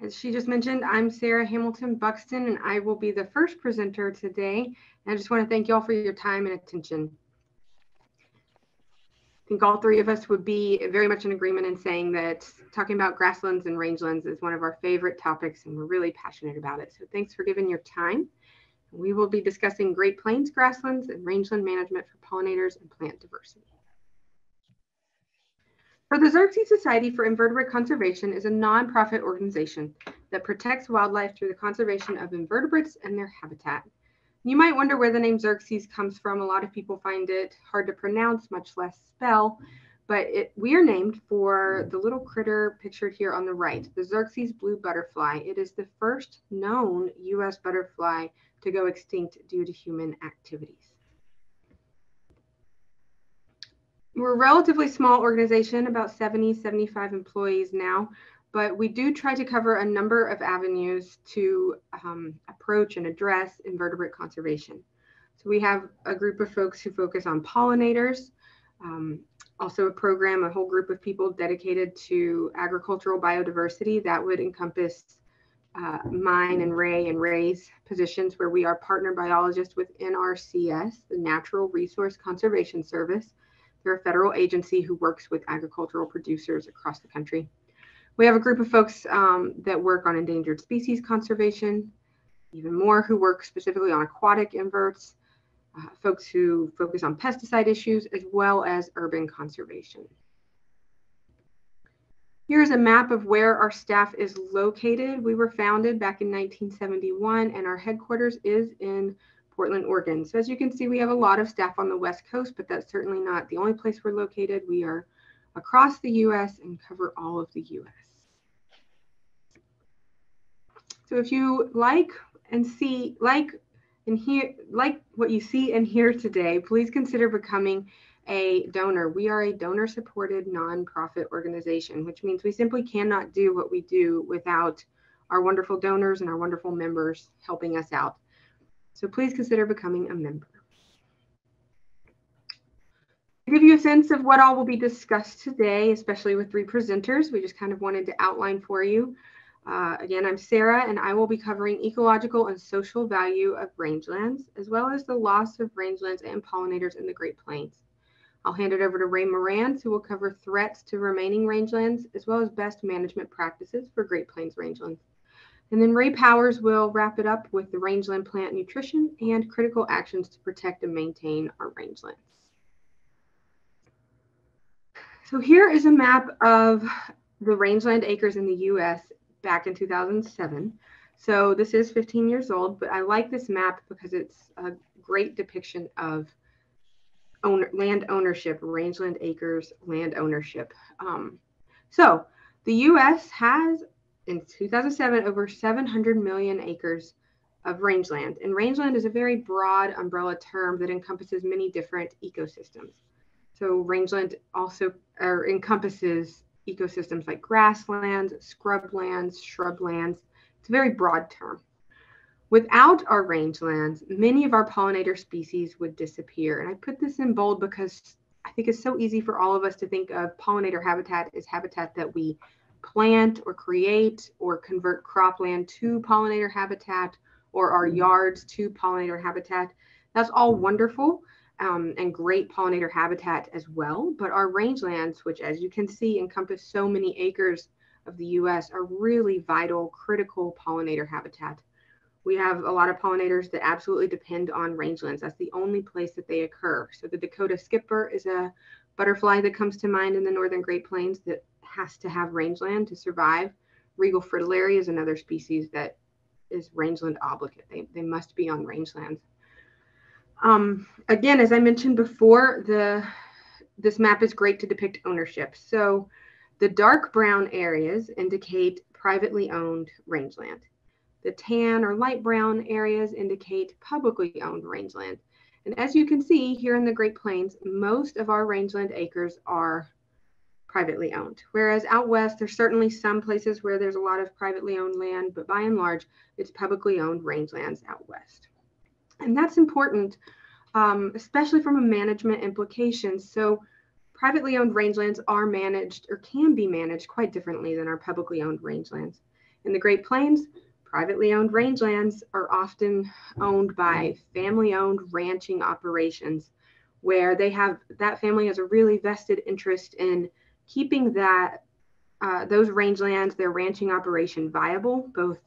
As she just mentioned, I'm Sarah Hamilton Buxton, and I will be the first presenter today. And I just want to thank you all for your time and attention. I think all three of us would be very much in agreement in saying that talking about grasslands and rangelands is one of our favorite topics, and we're really passionate about it. So thanks for giving your time. We will be discussing Great Plains grasslands and rangeland management for pollinators and plant diversity. For the Xerces Society for Invertebrate Conservation is a nonprofit organization that protects wildlife through the conservation of invertebrates and their habitat. You might wonder where the name Xerces comes from. A lot of people find it hard to pronounce, much less spell, but it, we are named for the little critter pictured here on the right, the Xerces blue butterfly. It is the first known U.S. butterfly to go extinct due to human activities. We're a relatively small organization, about 70, 75 employees now, but we do try to cover a number of avenues to um, approach and address invertebrate conservation. So we have a group of folks who focus on pollinators, um, also a program, a whole group of people dedicated to agricultural biodiversity that would encompass uh, mine and Ray and Ray's positions where we are partner biologists with NRCS, the Natural Resource Conservation Service. They're a federal agency who works with agricultural producers across the country. We have a group of folks um, that work on endangered species conservation, even more who work specifically on aquatic inverts, uh, folks who focus on pesticide issues, as well as urban conservation. Here's a map of where our staff is located. We were founded back in 1971 and our headquarters is in Portland, Oregon. So as you can see, we have a lot of staff on the West Coast, but that's certainly not the only place we're located. We are across the US and cover all of the US. So if you like and see, like and hear, like what you see and hear today, please consider becoming a donor. We are a donor supported nonprofit organization, which means we simply cannot do what we do without our wonderful donors and our wonderful members helping us out. So please consider becoming a member. To give you a sense of what all will be discussed today, especially with three presenters, we just kind of wanted to outline for you. Uh, again, I'm Sarah, and I will be covering ecological and social value of rangelands, as well as the loss of rangelands and pollinators in the Great Plains. I'll hand it over to Ray Moranz, who will cover threats to remaining rangelands, as well as best management practices for Great Plains rangelands. And then Rae Powers will wrap it up with the rangeland plant nutrition and critical actions to protect and maintain our rangelands. So here is a map of the rangeland acres in the US back in 2007. So this is 15 years old, but I like this map because it's a great depiction of owner, land ownership, rangeland acres, land ownership. Um, so the US has in 2007 over 700 million acres of rangeland. And rangeland is a very broad umbrella term that encompasses many different ecosystems. So rangeland also er, encompasses ecosystems like grasslands, scrublands, shrublands. It's a very broad term. Without our rangelands, many of our pollinator species would disappear. And I put this in bold because I think it's so easy for all of us to think of pollinator habitat as habitat that we plant or create or convert cropland to pollinator habitat or our mm-hmm. yards to pollinator habitat. That's all wonderful um, and great pollinator habitat as well. But our rangelands, which as you can see encompass so many acres of the US, are really vital, critical pollinator habitat. We have a lot of pollinators that absolutely depend on rangelands. That's the only place that they occur. So the Dakota skipper is a butterfly that comes to mind in the northern Great Plains that has to have rangeland to survive. Regal fritillary is another species that is rangeland obligate. They, they must be on rangelands. Um, again, as I mentioned before, the this map is great to depict ownership. So the dark brown areas indicate privately owned rangeland. The tan or light brown areas indicate publicly owned rangeland. And as you can see here in the Great Plains, most of our rangeland acres are privately owned. Whereas out west, there's certainly some places where there's a lot of privately owned land, but by and large, it's publicly owned rangelands out west. And that's important, um, especially from a management implication. So privately owned rangelands are managed or can be managed quite differently than our publicly owned rangelands. In the Great Plains, privately owned rangelands are often owned by family owned ranching operations where they have that family has a really vested interest in keeping that uh, those rangelands, their ranching operation viable, both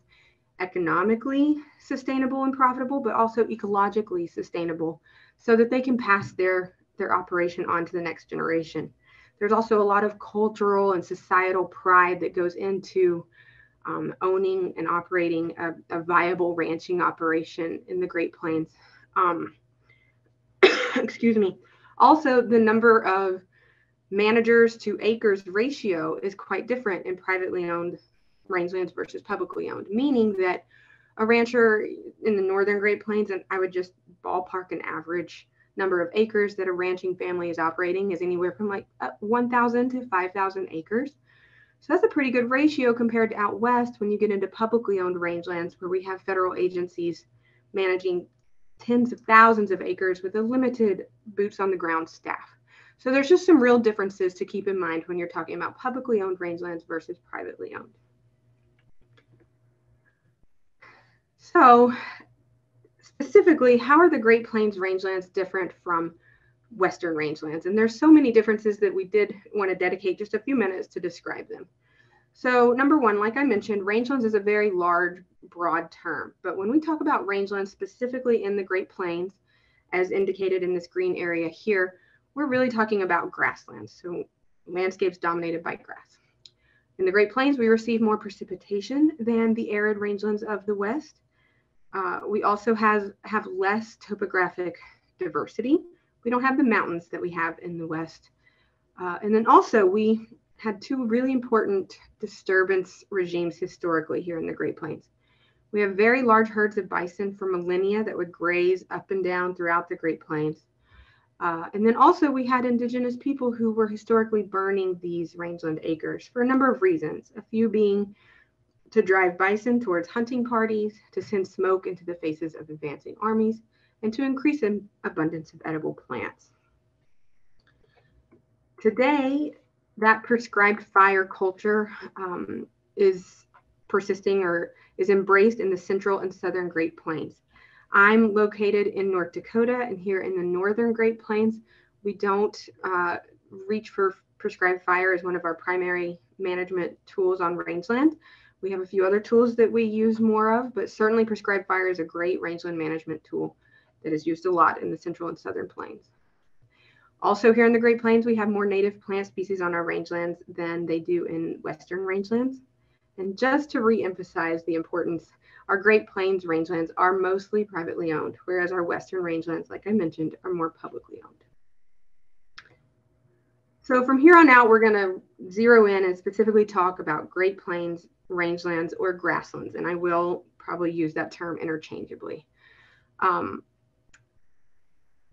economically sustainable and profitable, but also ecologically sustainable, so that they can pass their their operation on to the next generation. There's also a lot of cultural and societal pride that goes into um, owning and operating a, a, viable ranching operation in the Great Plains. Um, excuse me. Also, the number of managers to acres ratio is quite different in privately owned rangelands versus publicly owned, meaning that a rancher in the northern Great Plains, and I would just ballpark an average number of acres that a ranching family is operating is anywhere from like uh, 1,000 to 5,000 acres. So that's a pretty good ratio compared to out west when you get into publicly owned rangelands where we have federal agencies managing tens of thousands of acres with a limited boots on the ground staff. So there's just some real differences to keep in mind when you're talking about publicly owned rangelands versus privately owned. So specifically, how are the Great Plains rangelands different from Western rangelands? And there's so many differences that we did want to dedicate just a few minutes to describe them. So number one, like I mentioned, rangelands is a very large, broad term. But when we talk about rangelands specifically in the Great Plains, as indicated in this green area here, we're really talking about grasslands. So landscapes dominated by grass. In the Great Plains, we receive more precipitation than the arid rangelands of the West. Uh, we also have, have less topographic diversity. We don't have the mountains that we have in the West. Uh, and then also we had two really important disturbance regimes historically here in the Great Plains. We have very large herds of bison for millennia that would graze up and down throughout the Great Plains. Uh, and then also we had indigenous people who were historically burning these rangeland acres for a number of reasons, a few being to drive bison towards hunting parties, to send smoke into the faces of advancing armies, and to increase an abundance of edible plants. Today, that prescribed fire culture um, is persisting or is embraced in the central and southern Great Plains. I'm located in North Dakota, and here in the northern Great Plains, we don't uh, reach for prescribed fire as one of our primary management tools on rangeland. We have a few other tools that we use more of, but certainly prescribed fire is a great rangeland management tool that is used a lot in the central and southern plains. Also here in the Great Plains, we have more native plant species on our rangelands than they do in western rangelands. And just to re-emphasize the importance, our Great Plains rangelands are mostly privately owned, whereas our western rangelands, like I mentioned, are more publicly owned. So from here on out, we're going to zero in and specifically talk about Great Plains rangelands or grasslands, and I will probably use that term interchangeably. Um,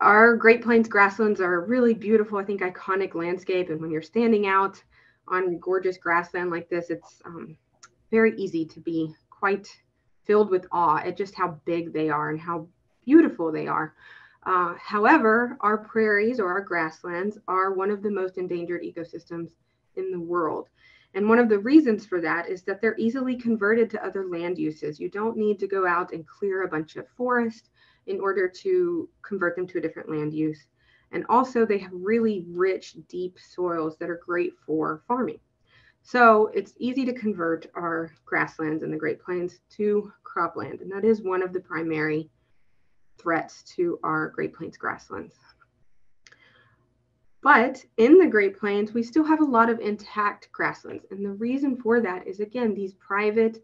our Great Plains grasslands are a really beautiful, I think, iconic landscape. And when you're standing out on gorgeous grassland like this, it's um, very easy to be quite filled with awe at just how big they are and how beautiful they are. Uh, however, our prairies or our grasslands are one of the most endangered ecosystems in the world. And one of the reasons for that is that they're easily converted to other land uses. You don't need to go out and clear a bunch of forest in order to convert them to a different land use. And also, they have really rich, deep soils that are great for farming. So it's easy to convert our grasslands in the Great Plains to cropland. And that is one of the primary threats to our Great Plains grasslands. But in the Great Plains, we still have a lot of intact grasslands. And the reason for that is, again, these private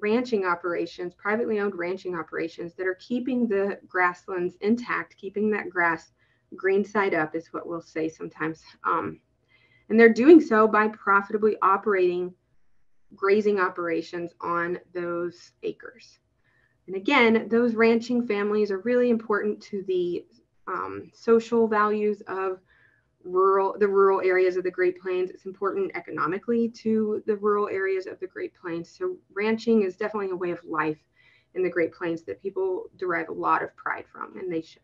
ranching operations, privately owned ranching operations that are keeping the grasslands intact, keeping that grass green side up, is what we'll say sometimes. Um, and they're doing so by profitably operating grazing operations on those acres. And again, those ranching families are really important to the um, social values of rural the rural areas of the Great Plains. It's important economically to the rural areas of the Great Plains. So ranching is definitely a way of life in the Great Plains that people derive a lot of pride from, and they should.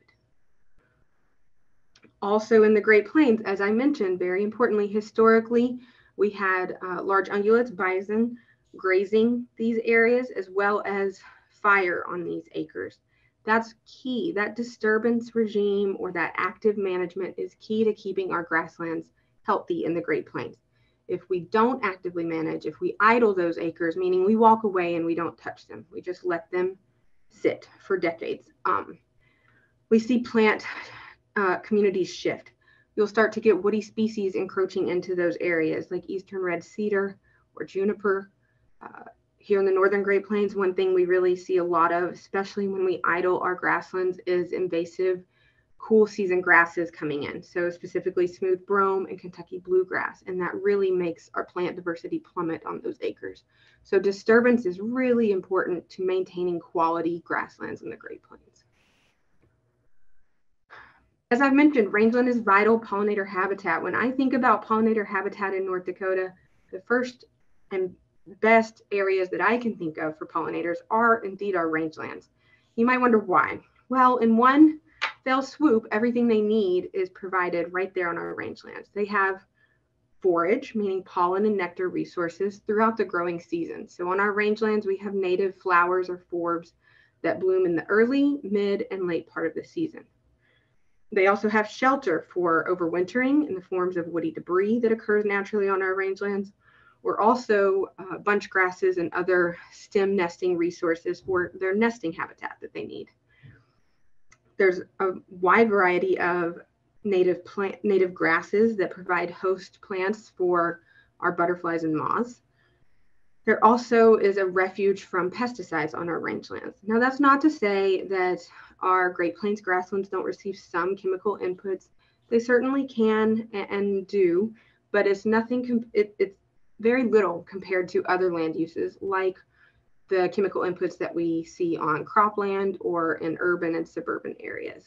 Also in the Great Plains, as I mentioned, very importantly, historically, we had uh, large ungulates, bison, grazing these areas as well as fire on these acres. That's key. That disturbance regime or that active management is key to keeping our grasslands healthy in the Great Plains. If we don't actively manage, if we idle those acres, meaning we walk away and we don't touch them, we just let them sit for decades. Um, we see plant uh, communities shift. You'll start to get woody species encroaching into those areas like eastern red cedar or juniper. Uh, here in the northern Great Plains, one thing we really see a lot of, especially when we idle our grasslands, is invasive cool season grasses coming in. So specifically smooth brome and Kentucky bluegrass. And that really makes our plant diversity plummet on those acres. So disturbance is really important to maintaining quality grasslands in the Great Plains. As I've mentioned, rangeland is vital pollinator habitat. When I think about pollinator habitat in North Dakota, the first and best areas that I can think of for pollinators are indeed our rangelands. You might wonder why. Well, in one fell swoop, everything they need is provided right there on our rangelands. They have forage, meaning pollen and nectar resources throughout the growing season. So on our rangelands, we have native flowers or forbs that bloom in the early, mid, and late part of the season. They also have shelter for overwintering in the forms of woody debris that occurs naturally on our rangelands, or also uh, bunch grasses and other stem nesting resources for their nesting habitat that they need. There's a wide variety of native plant native grasses that provide host plants for our butterflies and moths. There also is a refuge from pesticides on our rangelands. Now, that's not to say that our Great Plains grasslands don't receive some chemical inputs. They certainly can and do, but it's nothing, it, it's very little compared to other land uses like the chemical inputs that we see on cropland or in urban and suburban areas.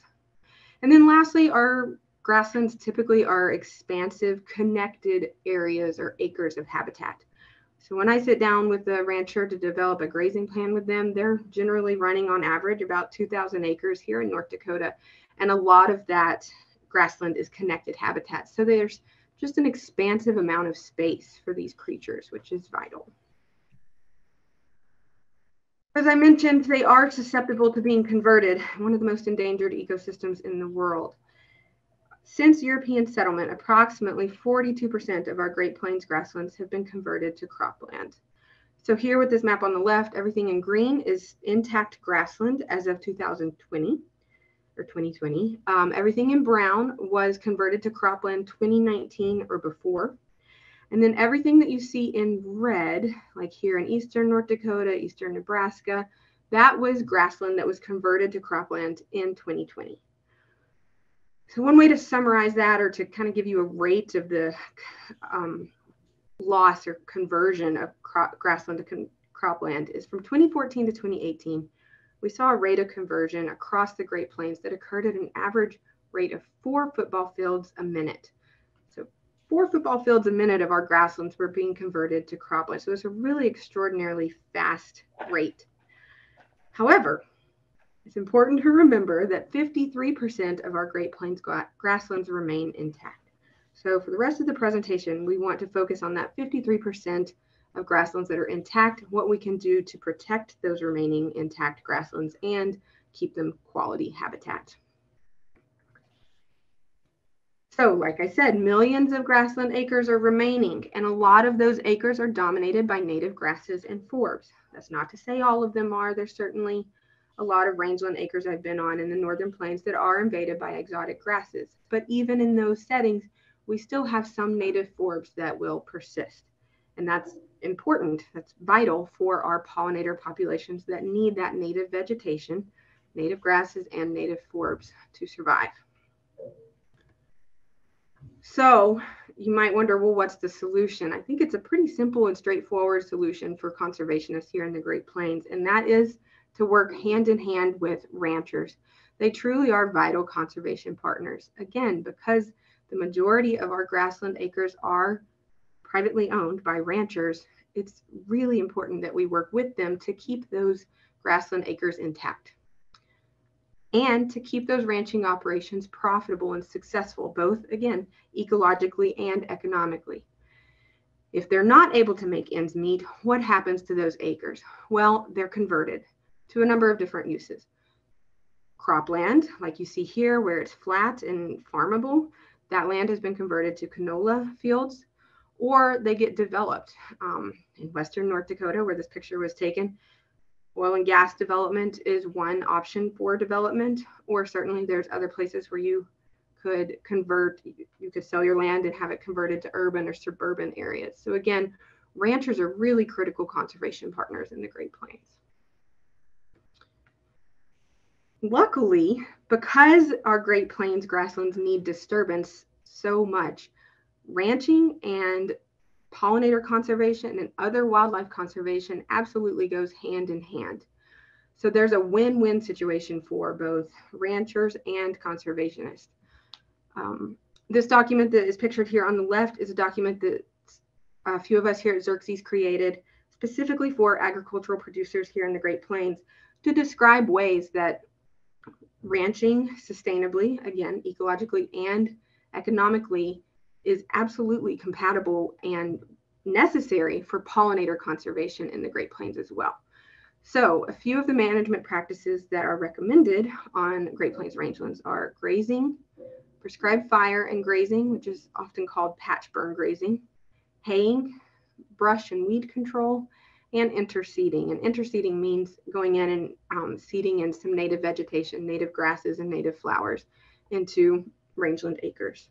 And then lastly, our grasslands typically are expansive, connected areas or acres of habitat. So when I sit down with the rancher to develop a grazing plan with them, they're generally running on average about 2,000 acres here in North Dakota. And a lot of that grassland is connected habitat. So there's just an expansive amount of space for these creatures, which is vital. As I mentioned, they are susceptible to being converted, one of the most endangered ecosystems in the world. Since European settlement, approximately 42% of our Great Plains grasslands have been converted to cropland. So here with this map on the left, everything in green is intact grassland as of 2020 or 2020. Um, everything in brown was converted to cropland 2019 or before. And then everything that you see in red, like here in eastern North Dakota, eastern Nebraska, that was grassland that was converted to cropland in 2020. So one way to summarize that or to kind of give you a rate of the um, loss or conversion of crop, grassland to cropland is from 2014 to 2018, we saw a rate of conversion across the Great Plains that occurred at an average rate of four football fields a minute So four football fields a minute of our grasslands were being converted to cropland. So it's a really extraordinarily fast rate. However, it's important to remember that 53% of our Great Plains grasslands remain intact. So for the rest of the presentation, we want to focus on that 53% of grasslands that are intact, what we can do to protect those remaining intact grasslands and keep them quality habitat. So, like I said, millions of grassland acres are remaining, and a lot of those acres are dominated by native grasses and forbs. That's not to say all of them are. There's certainly a lot of rangeland acres I've been on in the northern plains that are invaded by exotic grasses. But even in those settings, we still have some native forbs that will persist. And that's important, that's vital for our pollinator populations that need that native vegetation, native grasses, and native forbs to survive. So you might wonder, well, what's the solution? I think it's a pretty simple and straightforward solution for conservationists here in the Great Plains, and that is to work hand in hand with ranchers. They truly are vital conservation partners. Again, because the majority of our grassland acres are privately owned by ranchers, it's really important that we work with them to keep those grassland acres intact and to keep those ranching operations profitable and successful, both again, ecologically and economically. If they're not able to make ends meet, what happens to those acres? Well, they're converted to a number of different uses. Cropland, like you see here, where it's flat and farmable, that land has been converted to canola fields, or they get developed. Um, in western North Dakota, where this picture was taken, oil and gas development is one option for development, or certainly there's other places where you could convert, you could sell your land and have it converted to urban or suburban areas. So again, ranchers are really critical conservation partners in the Great Plains. Luckily, because our Great Plains grasslands need disturbance so much, ranching and pollinator conservation and other wildlife conservation absolutely goes hand in hand. So there's a win-win situation for both ranchers and conservationists. Um, this document that is pictured here on the left is a document that a few of us here at Xerces created specifically for agricultural producers here in the Great Plains to describe ways that ranching sustainably, again, ecologically and economically, is absolutely compatible and necessary for pollinator conservation in the Great Plains as well. So a few of the management practices that are recommended on Great Plains rangelands are grazing, prescribed fire and grazing, which is often called patch burn grazing, haying, brush and weed control, and interseeding. And interseeding means going in and um, seeding in some native vegetation, native grasses, and native flowers into rangeland acres.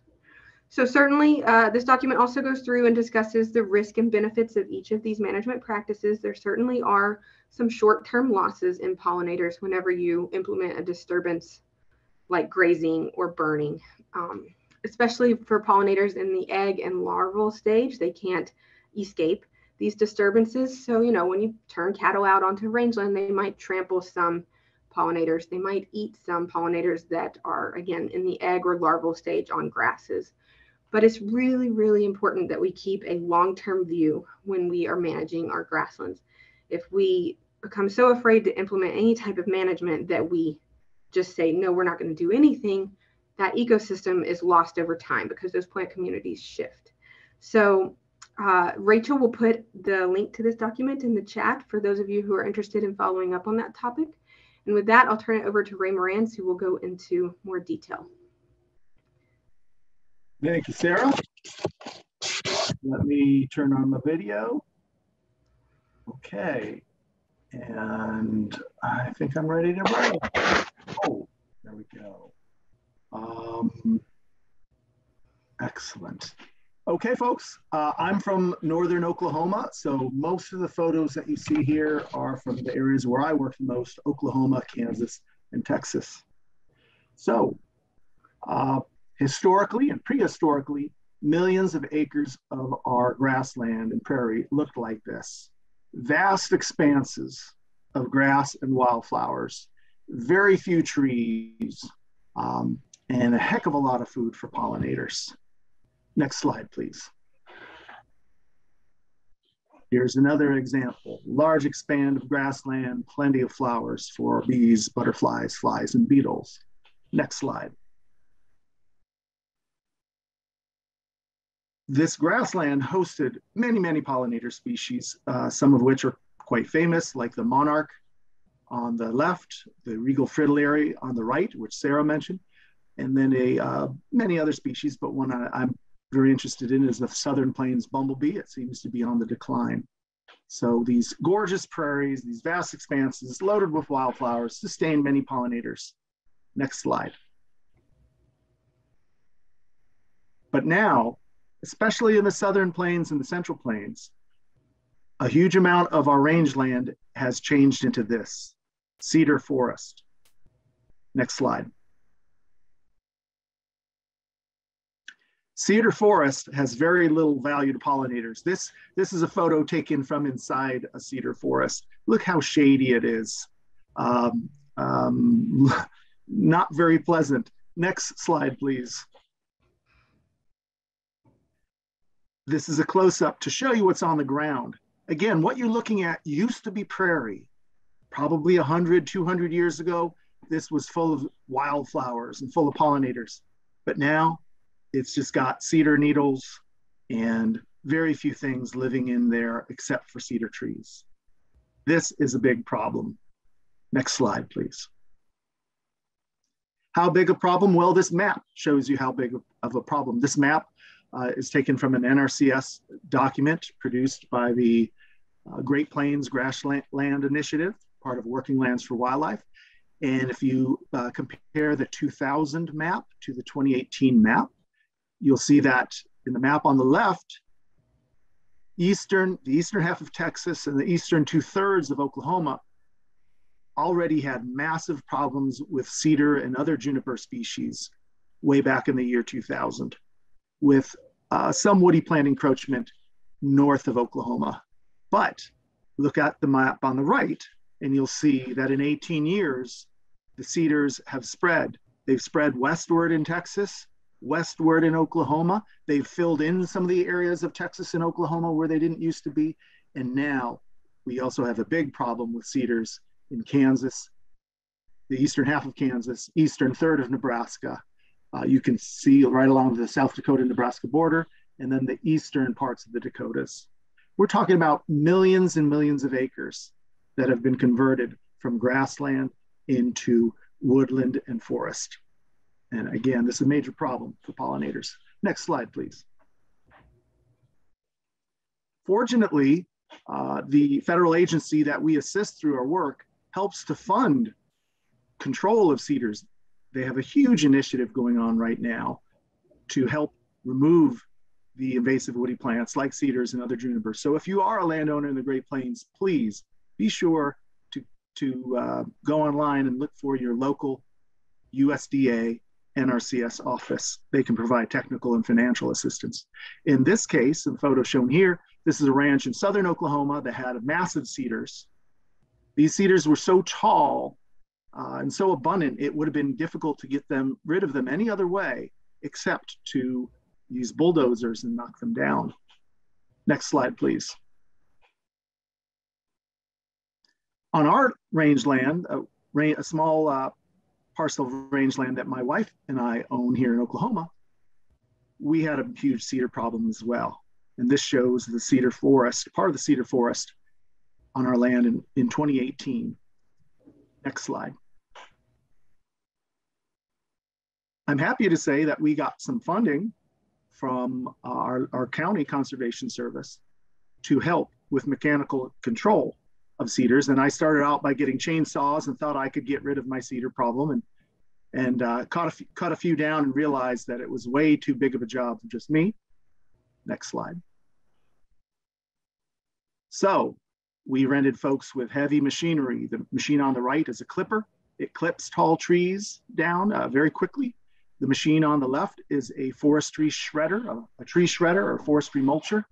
So certainly uh, this document also goes through and discusses the risk and benefits of each of these management practices. There certainly are some short-term losses in pollinators whenever you implement a disturbance like grazing or burning. Um, especially for pollinators in the egg and larval stage, they can't escape these disturbances. So, you know, when you turn cattle out onto rangeland, they might trample some pollinators. They might eat some pollinators that are, again, in the egg or larval stage on grasses. But it's really, really important that we keep a long term view when we are managing our grasslands. If we become so afraid to implement any type of management that we just say, no, we're not going to do anything, that ecosystem is lost over time because those plant communities shift. So, uh, Rachel will put the link to this document in the chat for those of you who are interested in following up on that topic. And with that, I'll turn it over to Ray Moranz, who will go into more detail. Thank you, Sarah. Let me turn on the video. Okay. And I think I'm ready to roll. Oh, there we go. Um, excellent. Okay, folks, uh, I'm from northern Oklahoma, so most of the photos that you see here are from the areas where I work the most, Oklahoma, Kansas, and Texas. So uh, Historically and prehistorically, millions of acres of our grassland and prairie looked like this. Vast expanses of grass and wildflowers, very few trees, um, and a heck of a lot of food for pollinators. Next slide, please. Here's another example. Large expand of grassland, plenty of flowers for bees, butterflies, flies, and beetles. Next slide. This grassland hosted many, many pollinator species, uh, some of which are quite famous, like the monarch on the left, the regal fritillary on the right, which Sarah mentioned, and then a uh, many other species, but one I, I'm very interested in is the southern plains bumblebee. It seems to be on the decline. So these gorgeous prairies, these vast expanses loaded with wildflowers sustain many pollinators. Next slide. But now especially in the southern plains and the central plains, a huge amount of our rangeland has changed into this cedar forest. Next slide. Cedar forest has very little value to pollinators. This, this is a photo taken from inside a cedar forest. Look how shady it is. Um, um, not very pleasant. Next slide, please. This is a close-up to show you what's on the ground. Again, what you're looking at used to be prairie. Probably 100, 200 years ago, this was full of wildflowers and full of pollinators. But now it's just got cedar needles and very few things living in there except for cedar trees. This is a big problem. Next slide, please. How big a problem? Well, this map shows you how big of a problem. This map uh, is taken from an NRCS document produced by the uh, Great Plains Grassland Initiative, part of Working Lands for Wildlife. And if you uh, compare the 2000 map to the 2018 map, you'll see that in the map on the left, eastern, the eastern half of Texas and the eastern two thirds of Oklahoma already had massive problems with cedar and other juniper species way back in the year 2000 with uh, some woody plant encroachment north of Oklahoma. But look at the map on the right, and you'll see that in 18 years, the cedars have spread. They've spread westward in Texas, westward in Oklahoma. They've filled in some of the areas of Texas and Oklahoma where they didn't used to be. And now we also have a big problem with cedars in Kansas, the eastern half of Kansas, eastern third of Nebraska. Uh, you can see right along the South Dakota Nebraska border, and then the eastern parts of the Dakotas. We're talking about millions and millions of acres that have been converted from grassland into woodland and forest. And again, this is a major problem for pollinators. Next slide, please. Fortunately, uh, the federal agency that we assist through our work helps to fund control of cedars. They have a huge initiative going on right now to help remove the invasive woody plants like cedars and other junipers. So if you are a landowner in the Great Plains, please be sure to, to uh, go online and look for your local USDA NRCS office. They can provide technical and financial assistance. In this case, in the photo shown here, this is a ranch in southern Oklahoma that had massive cedars. These cedars were so tall uh, and so abundant, it would have been difficult to get them rid of them any other way except to use bulldozers and knock them down. Next slide, please. On our rangeland, a, a small uh, parcel of rangeland that my wife and I own here in Oklahoma, we had a huge cedar problem as well. And this shows the cedar forest, part of the cedar forest on our land in, in 2018. Next slide. I'm happy to say that we got some funding from our, our county conservation service to help with mechanical control of cedars. And I started out by getting chainsaws and thought I could get rid of my cedar problem and and uh, cut, a few, cut a few down and realized that it was way too big of a job for just me. Next slide. So we rented folks with heavy machinery. The machine on the right is a clipper. It clips tall trees down uh, very quickly. The machine on the left is a forestry shredder, a, tree shredder or forestry mulcher.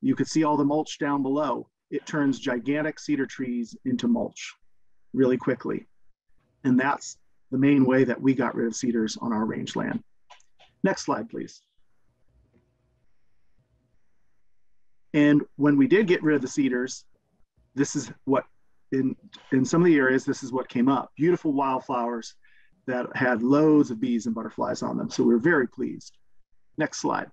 You can see all the mulch down below. It turns gigantic cedar trees into mulch really quickly. And that's the main way that we got rid of cedars on our rangeland. Next slide, please. And when we did get rid of the cedars, this is what in in some of the areas this is what came up beautiful wildflowers that had loads of bees and butterflies on them. So we were very pleased. Next slide.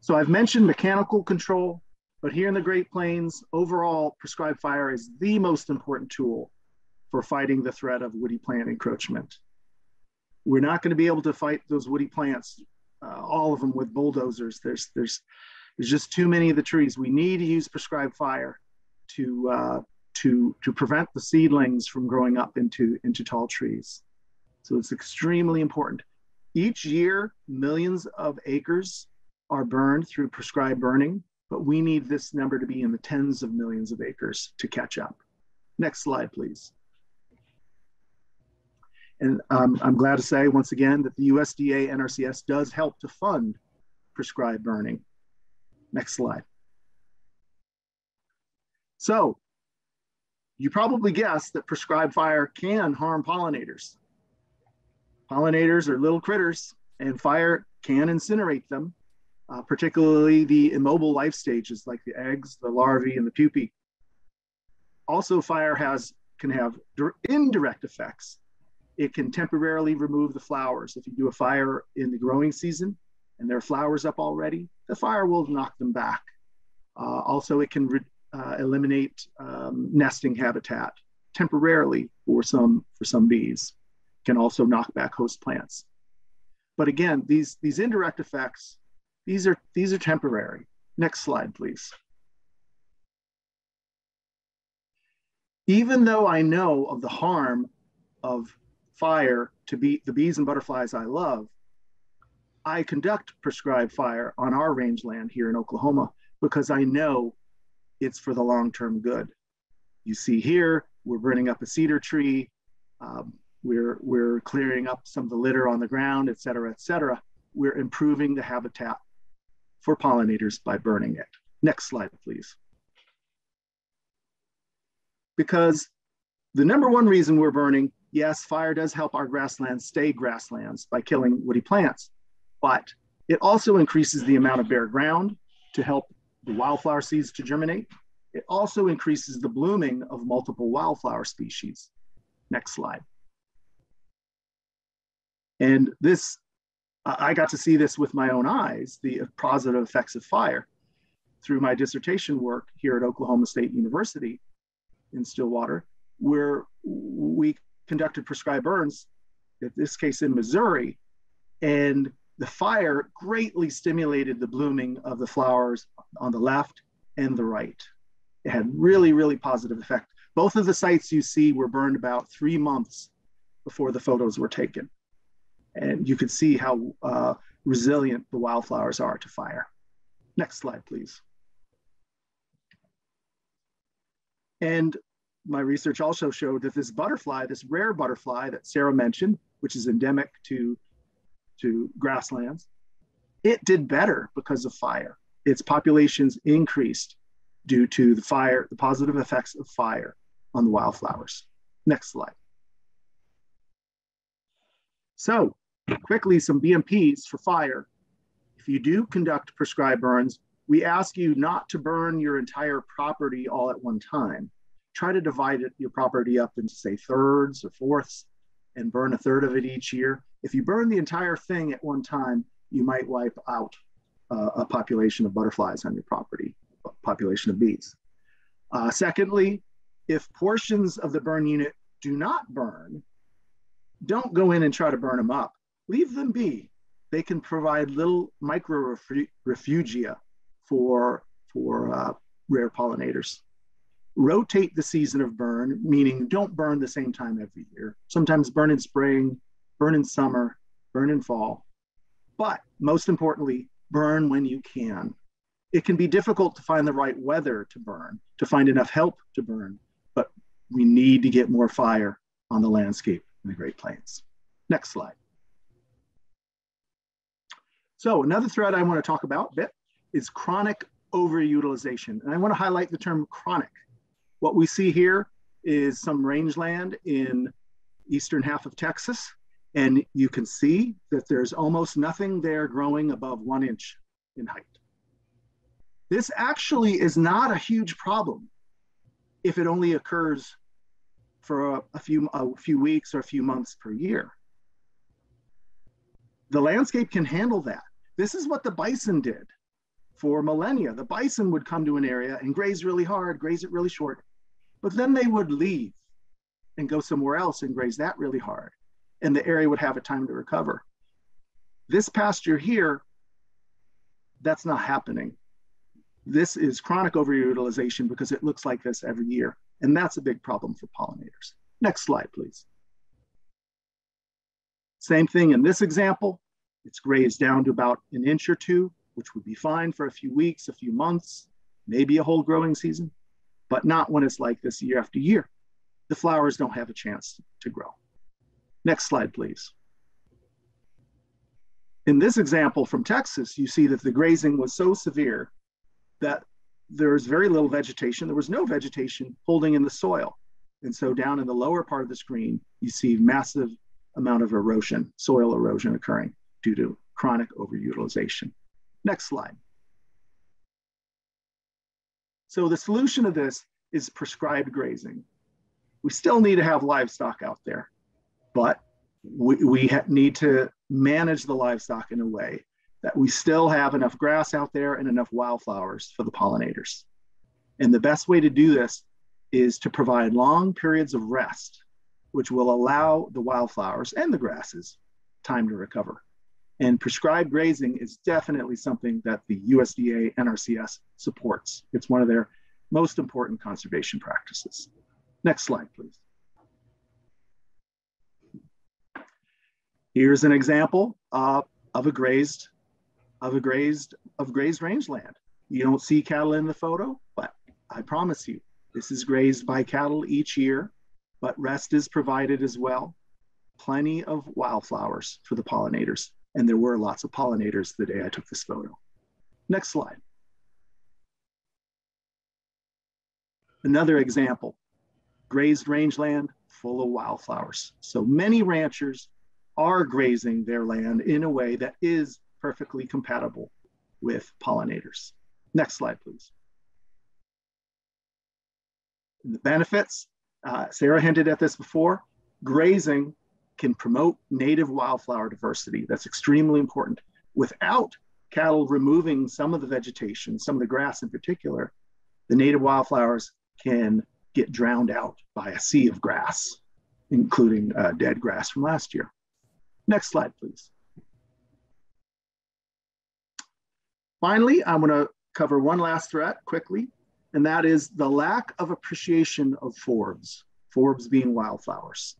So I've mentioned mechanical control, but here in the Great Plains, overall prescribed fire is the most important tool for fighting the threat of woody plant encroachment. We're not going to be able to fight those woody plants, uh, all of them with bulldozers. There's, there's, there's just too many of the trees. We need to use prescribed fire to, uh, to, to prevent the seedlings from growing up into, into tall trees. So it's extremely important. Each year, millions of acres are burned through prescribed burning, but we need this number to be in the tens of millions of acres to catch up. Next slide, please. And um, I'm glad to say once again that the USDA NRCS does help to fund prescribed burning. Next slide. So you probably guessed that prescribed fire can harm pollinators. Pollinators are little critters, and fire can incinerate them, uh, particularly the immobile life stages like the eggs, the larvae, and the pupae. Also, fire has can have indirect effects. It can temporarily remove the flowers. If you do a fire in the growing season and there are flowers up already, the fire will knock them back. Uh, also, it can uh, eliminate um, nesting habitat temporarily for some, for some bees. Can also knock back host plants. But again, these, these indirect effects, these are, these are temporary. Next slide, please. Even though I know of the harm of fire to be the bees and butterflies I love, I conduct prescribed fire on our rangeland here in Oklahoma because I know it's for the long-term good. You see here, we're burning up a cedar tree. Um, we're, we're clearing up some of the litter on the ground, et cetera, et cetera. We're improving the habitat for pollinators by burning it. Next slide, please. Because the number one reason we're burning, yes, fire does help our grasslands stay grasslands by killing woody plants, but it also increases the amount of bare ground to help the wildflower seeds to germinate. It also increases the blooming of multiple wildflower species. Next slide. And this, I got to see this with my own eyes, the positive effects of fire through my dissertation work here at Oklahoma State University in Stillwater, where we conducted prescribed burns, in this case in Missouri, and the fire greatly stimulated the blooming of the flowers on the left and the right. It had really, really positive effect. Both of the sites you see were burned about three months before the photos were taken. And you could see how uh, resilient the wildflowers are to fire. Next slide, please. And my research also showed that this butterfly, this rare butterfly that Sarah mentioned, which is endemic to, to grasslands, it did better because of fire. Its populations increased due to the fire, the positive effects of fire on the wildflowers. Next slide. So quickly, some BMPs for fire. If you do conduct prescribed burns, we ask you not to burn your entire property all at one time try to divide it, your property up into say thirds or fourths and burn a third of it each year. If you burn the entire thing at one time, you might wipe out uh, a population of butterflies on your property, population of bees. Uh, secondly, if portions of the burn unit do not burn, don't go in and try to burn them up. Leave them be. They can provide little micro refugia for, for uh, rare pollinators rotate the season of burn, meaning don't burn the same time every year. Sometimes burn in spring, burn in summer, burn in fall. But most importantly, burn when you can. It can be difficult to find the right weather to burn, to find enough help to burn, but we need to get more fire on the landscape in the Great Plains. Next slide. So another thread I want to talk about a bit is chronic overutilization. And I want to highlight the term chronic what we see here is some rangeland in eastern half of Texas. And you can see that there's almost nothing there growing above one inch in height. This actually is not a huge problem if it only occurs for a, a, few, a few weeks or a few months per year. The landscape can handle that. This is what the bison did for millennia. The bison would come to an area and graze really hard, graze it really short, but then they would leave and go somewhere else and graze that really hard. And the area would have a time to recover. This pasture here, that's not happening. This is chronic overutilization because it looks like this every year. And that's a big problem for pollinators. Next slide, please. Same thing in this example. It's grazed down to about an inch or two, which would be fine for a few weeks, a few months, maybe a whole growing season but not when it's like this year after year. The flowers don't have a chance to grow. Next slide, please. In this example from Texas, you see that the grazing was so severe that there's very little vegetation. There was no vegetation holding in the soil. And so down in the lower part of the screen, you see massive amount of erosion, soil erosion occurring due to chronic overutilization. Next slide. So the solution to this is prescribed grazing. We still need to have livestock out there, but we, we need to manage the livestock in a way that we still have enough grass out there and enough wildflowers for the pollinators. And the best way to do this is to provide long periods of rest, which will allow the wildflowers and the grasses time to recover. And prescribed grazing is definitely something that the USDA NRCS supports. It's one of their most important conservation practices. Next slide, please. Here's an example uh, of a grazed, of a grazed, of grazed rangeland. You don't see cattle in the photo, but I promise you, this is grazed by cattle each year, but rest is provided as well. Plenty of wildflowers for the pollinators, and there were lots of pollinators the day I took this photo. Next slide. Another example, grazed rangeland full of wildflowers. So many ranchers are grazing their land in a way that is perfectly compatible with pollinators. Next slide, please. the benefits, uh, Sarah hinted at this before, grazing can promote native wildflower diversity. That's extremely important. Without cattle removing some of the vegetation, some of the grass in particular, the native wildflowers can get drowned out by a sea of grass, including uh, dead grass from last year. Next slide, please. Finally, I'm gonna cover one last threat quickly, and that is the lack of appreciation of forbs, forbs being wildflowers.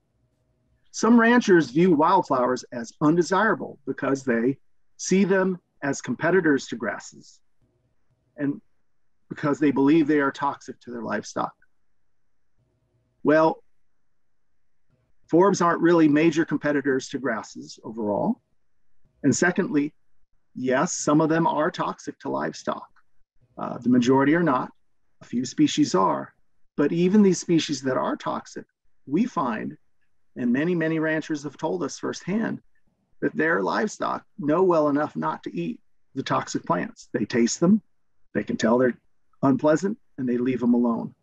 Some ranchers view wildflowers as undesirable because they see them as competitors to grasses and because they believe they are toxic to their livestock. Well, Forbs aren't really major competitors to grasses overall. And secondly, yes, some of them are toxic to livestock. Uh, the majority are not. A few species are. But even these species that are toxic, we find, and many, many ranchers have told us firsthand, that their livestock know well enough not to eat the toxic plants. They taste them, they can tell they're unpleasant, and they leave them alone.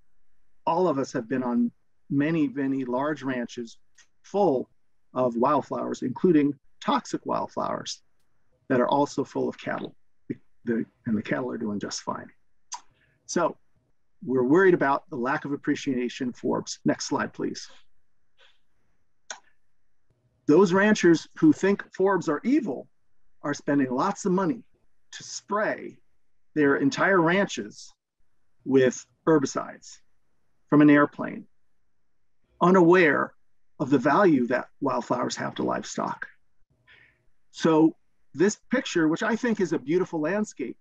All of us have been on many, many large ranches full of wildflowers, including toxic wildflowers that are also full of cattle. The, and the cattle are doing just fine. So we're worried about the lack of appreciation forbs. Next slide, please. Those ranchers who think forbs are evil are spending lots of money to spray their entire ranches with herbicides from an airplane, unaware of the value that wildflowers have to livestock. So this picture, which I think is a beautiful landscape,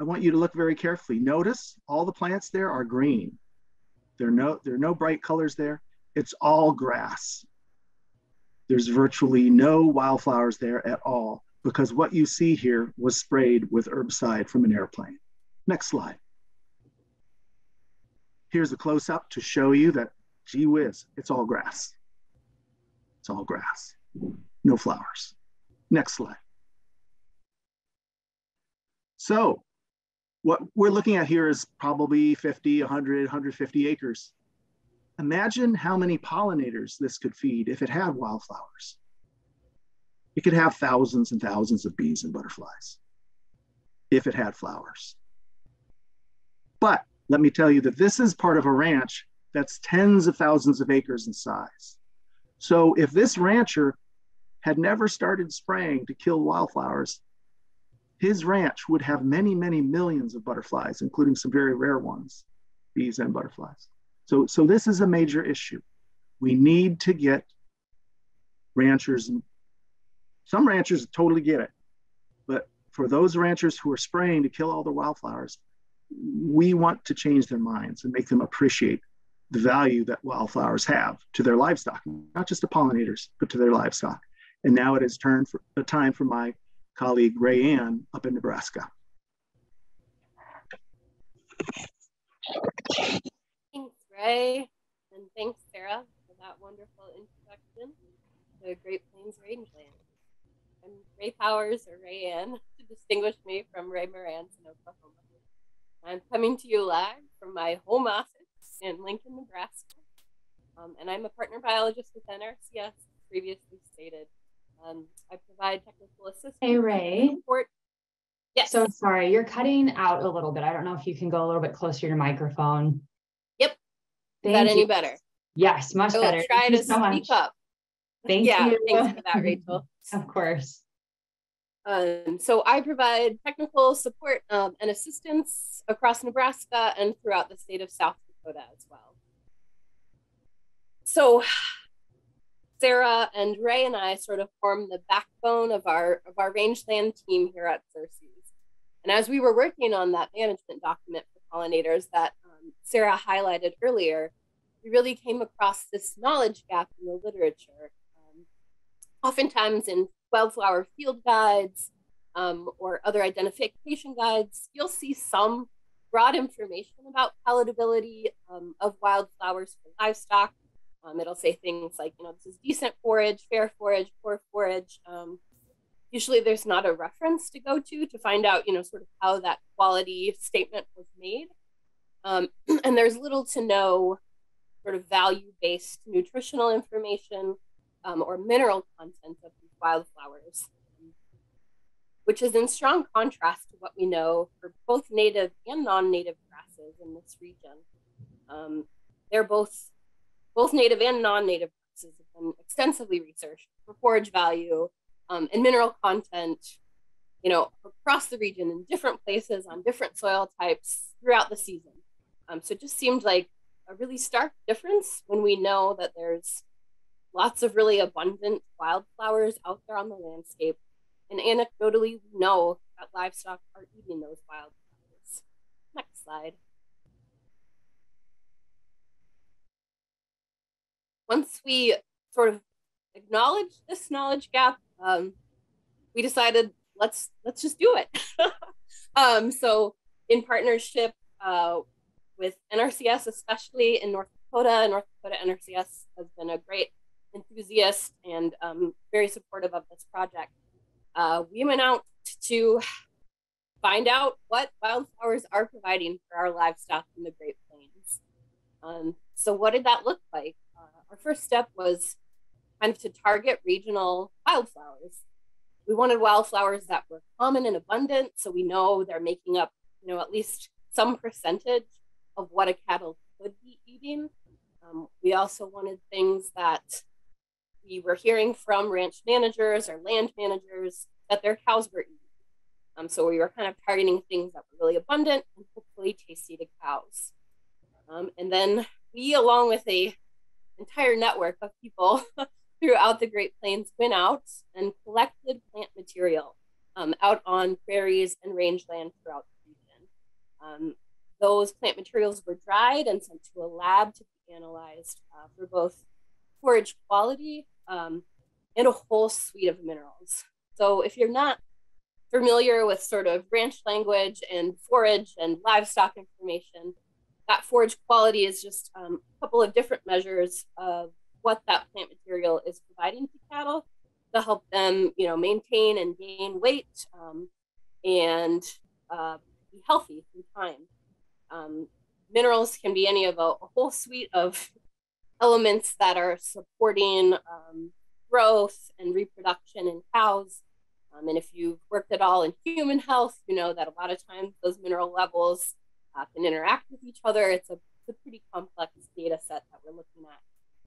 I want you to look very carefully. Notice all the plants there are green. There are no, there are no bright colors there. It's all grass. There's virtually no wildflowers there at all because what you see here was sprayed with herbicide from an airplane. Next slide. Here's a close up to show you that gee whiz, it's all grass. It's all grass, no flowers. Next slide. So what we're looking at here is probably 50, 100, 150 acres. Imagine how many pollinators this could feed if it had wildflowers. It could have thousands and thousands of bees and butterflies if it had flowers. But let me tell you that this is part of a ranch that's tens of thousands of acres in size. So if this rancher had never started spraying to kill wildflowers, his ranch would have many, many millions of butterflies, including some very rare ones, bees and butterflies. So, so this is a major issue. We need to get ranchers, some ranchers totally get it, but for those ranchers who are spraying to kill all the wildflowers, we want to change their minds and make them appreciate the value that wildflowers have to their livestock, not just to pollinators, but to their livestock. And now it is turned for time for my colleague Rae Ann up in Nebraska. Thanks, Ray. And thanks, Sarah, for that wonderful introduction to Great Plains Rangeland. I'm Rae Powers, or Rae Ann, to distinguish me from Ray Moranz in Oklahoma. I'm coming to you live from my home office in Lincoln, Nebraska. Um, and I'm a partner biologist with NRCS, previously stated. Um, I provide technical assistance. Hey, Ray. Support. Yes. So sorry, you're cutting out a little bit. I don't know if you can go a little bit closer to your microphone. Yep. Thank Is that any better? Yes, much I will better. try Thank to you so speak much. up. Thank yeah, you. thanks for that, Rachel. Of course. Um, so I provide technical support um, and assistance across Nebraska and throughout the state of South Dakota as well. So Sarah and Ray and I sort of form the backbone of our of our rangeland team here at Xerces. And as we were working on that management document for pollinators that um, Sarah highlighted earlier, we really came across this knowledge gap in the literature. Um, oftentimes in wildflower field guides um, or other identification guides, you'll see some broad information about palatability um, of wildflowers for livestock. Um, it'll say things like, you know, this is decent forage, fair forage, poor forage. Um, usually there's not a reference to go to to find out, you know, sort of how that quality statement was made. Um, and there's little to no sort of value-based nutritional information um, or mineral content of these wildflowers, which is in strong contrast to what we know for both native and non-native grasses in this region. Um, they're both both native and non-native grasses have been extensively researched for forage value um, and mineral content, you know, across the region in different places on different soil types throughout the season. Um, so it just seemed like a really stark difference when we know that there's lots of really abundant wildflowers out there on the landscape. And anecdotally, we know that livestock are eating those wildflowers. Next slide. Once we sort of acknowledged this knowledge gap, um, we decided let's let's just do it. um, so in partnership uh, with NRCS, especially in North Dakota, North Dakota NRCS has been a great enthusiast and um, very supportive of this project. Uh, we went out to find out what wildflowers are providing for our livestock in the Great Plains. Um, so, what did that look like? Our first step was kind of to target regional wildflowers. We wanted wildflowers that were common and abundant, so we know they're making up, you know, at least some percentage of what a cattle could be eating. Um, we also wanted things that we were hearing from ranch managers or land managers that their cows were eating. Um, so we were kind of targeting things that were really abundant and hopefully tasty to cows. Um, and then we, along with a entire network of people throughout the Great Plains, went out and collected plant material um, out on prairies and rangeland throughout the region. Um, those plant materials were dried and sent to a lab to be analyzed uh, for both forage quality um, and a whole suite of minerals. So if you're not familiar with sort of ranch language and forage and livestock information, that forage quality is just um, a couple of different measures of what that plant material is providing to cattle to help them, you know, maintain and gain weight um, and uh, be healthy through time. Um, minerals can be any of a, a, whole suite of elements that are supporting um, growth and reproduction in cows. Um, and if you've worked at all in human health, you know that a lot of times those mineral levels can interact with each other. It's a, it's a, pretty complex data set that we're looking at.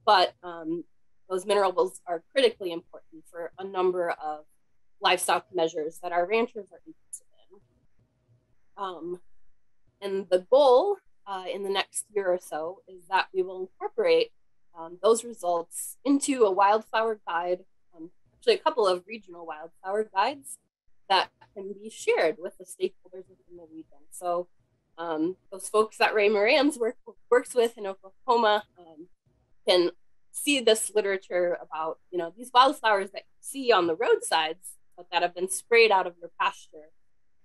But um, those minerals are critically important for a number of livestock measures that our ranchers are interested in. Um, and the goal uh, in the next year or so is that we will incorporate um, those results into a wildflower guide, um, actually a couple of regional wildflower guides that can be shared with the stakeholders within the region. So um, those folks that Ray Moranz work, works with in Oklahoma um, can see this literature about, you know, these wildflowers that you see on the roadsides, but that have been sprayed out of your pasture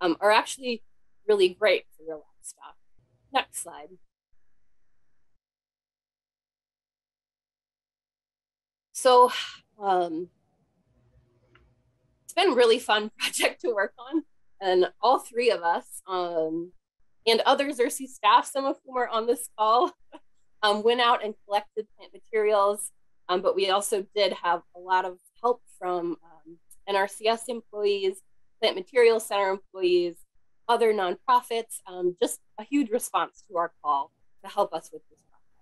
um, are actually really great for your livestock. Next slide. So um, it's been really fun project to work on. And all three of us um, and other Xerces staff, some of whom are on this call, um, went out and collected plant materials. Um, but we also did have a lot of help from um, NRCS employees, Plant Materials Center employees, other nonprofits, um, just a huge response to our call to help us with this project.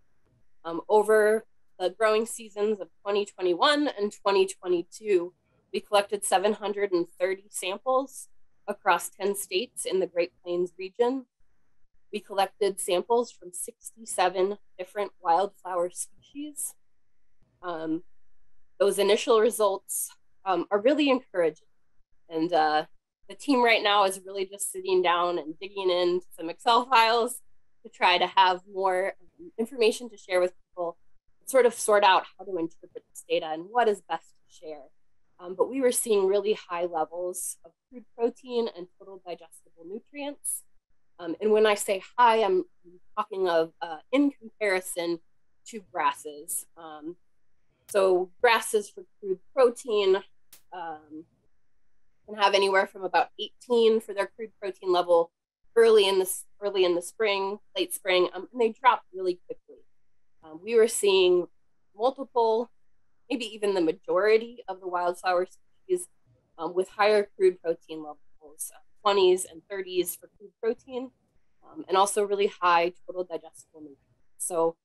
Um, over the growing seasons of 2021 and 2022, we collected 730 samples across 10 states in the Great Plains region. We collected samples from 67 different wildflower species. Um, those initial results um, are really encouraging. And uh, the team right now is really just sitting down and digging into some Excel files to try to have more information to share with people, sort of sort out how to interpret this data and what is best to share. Um, but we were seeing really high levels of crude protein and total digestible nutrients. Um, and when I say high, I'm talking of uh, in comparison to grasses. Um, so grasses for crude protein um, can have anywhere from about 18 for their crude protein level early in the early in the spring, late spring, um, and they drop really quickly. Um, we were seeing multiple, maybe even the majority of the wildflower species um, with higher crude protein levels, 20s and 30s for crude protein, um, and also really high total digestible nutrients. So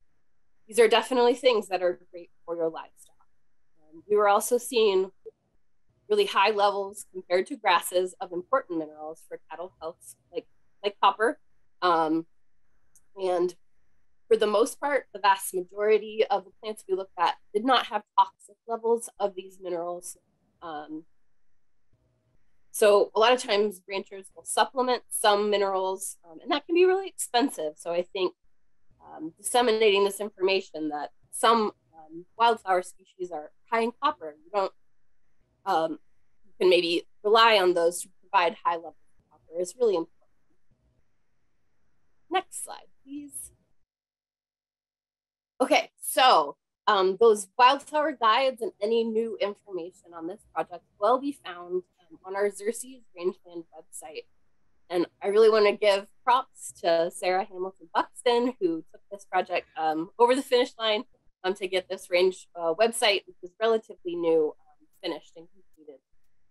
these are definitely things that are great for your livestock. Um, we were also seeing really high levels compared to grasses of important minerals for cattle health, like like copper. Um, and for the most part, the vast majority of the plants we looked at did not have toxic levels of these minerals. Um, so a lot of times ranchers will supplement some minerals, um, and that can be really expensive. So I think um, disseminating this information that some um, wildflower species are high in copper. You don't um, you can maybe rely on those to provide high levels of copper is really important. Next slide, please. Okay, so um, those wildflower guides and any new information on this project will be found on our Xerces Rangeland website. And I really want to give props to Sarah Hamilton Buxton, who took this project um, over the finish line um, to get this range uh, website, which is relatively new, um, finished and completed.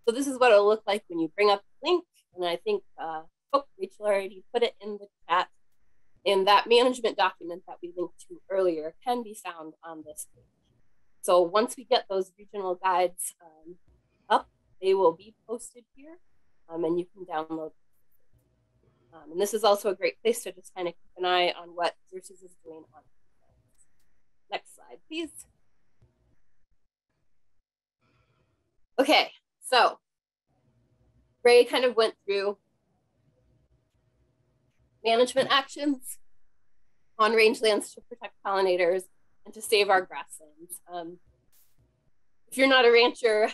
So this is what it'll look like when you bring up the link. And I think, uh, oh, Rachel already put it in the chat. And that management document that we linked to earlier can be found on this page. So once we get those regional guides um, up, they will be posted here um, and you can download um, and this is also a great place to just kind of keep an eye on what Xerces is doing on Next slide, please. Okay, so Ray kind of went through management actions on rangelands to protect pollinators and to save our grasslands. Um, if you're not a rancher,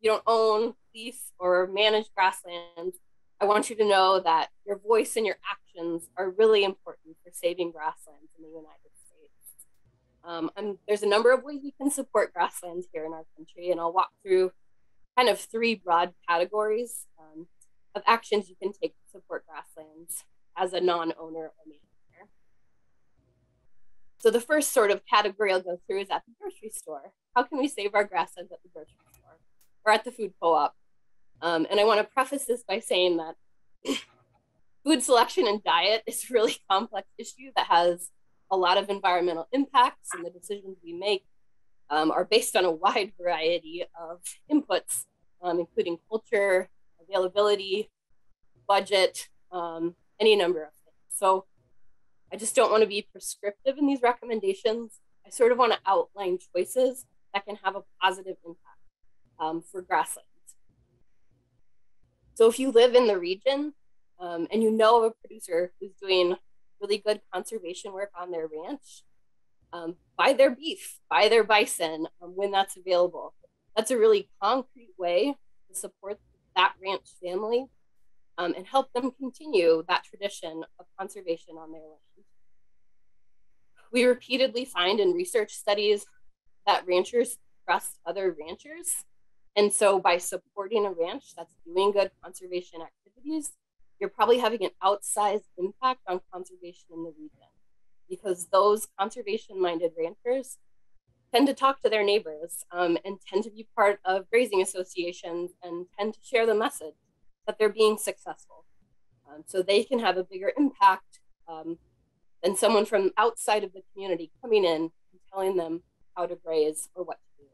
you don't own, lease, or manage grasslands, I want you to know that your voice and your actions are really important for saving grasslands in the United um, and there's a number of ways we can support grasslands here in our country, and I'll walk through kind of three broad categories um, of actions you can take to support grasslands as a non-owner or manager. So the first sort of category I'll go through is at the grocery store. How can we save our grasslands at the grocery store or at the food co-op? Um, and I want to preface this by saying that food selection and diet is a really complex issue that has a lot of environmental impacts and the decisions we make um, are based on a wide variety of inputs, um, including culture, availability, budget, um, any number of things. So I just don't want to be prescriptive in these recommendations. I sort of want to outline choices that can have a positive impact um, for grasslands. So if you live in the region um, and you know of a producer who's doing really good conservation work on their ranch, um, buy their beef, buy their bison um, when that's available. That's a really concrete way to support that ranch family um, and help them continue that tradition of conservation on their land. We repeatedly find in research studies that ranchers trust other ranchers. And so by supporting a ranch that's doing good conservation activities, you're probably having an outsized impact on conservation in the region because those conservation minded ranchers tend to talk to their neighbors um, and tend to be part of grazing associations and tend to share the message that they're being successful. Um, so they can have a bigger impact um, than someone from outside of the community coming in and telling them how to graze or what to do.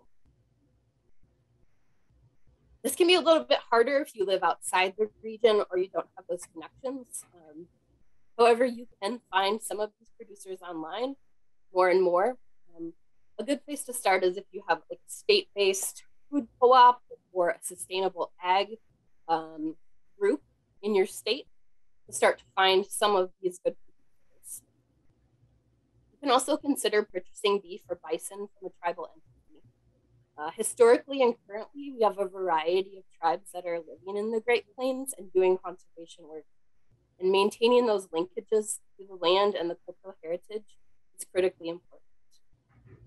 This can be a little bit harder if you live outside the region or you don't have those connections. Um, however, you can find some of these producers online more and more. Um, a good place to start is if you have like a state-based food co-op or a sustainable ag um, group in your state to start to find some of these good producers. You can also consider purchasing beef or bison from a tribal entity. Uh, historically and currently, we have a variety of tribes that are living in the Great Plains and doing conservation work. And maintaining those linkages to the land and the cultural heritage is critically important.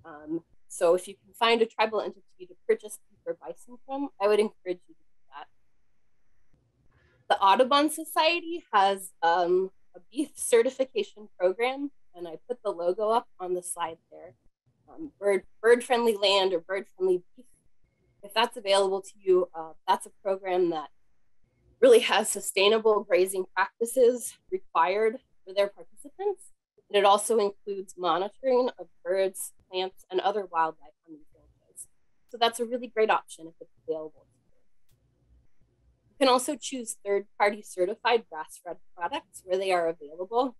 Um, so if you can find a tribal entity to purchase beef or bison from, I would encourage you to do that. The Audubon Society has um, a beef certification program, and I put the logo up on the slide there um, bird bird friendly land or bird friendly. If that's available to you, uh, that's a program that really has sustainable grazing practices required for their participants. And it also includes monitoring of birds, plants, and other wildlife on these ranches. So that's a really great option if it's available. to You can also choose third party certified grass fed products where they are available.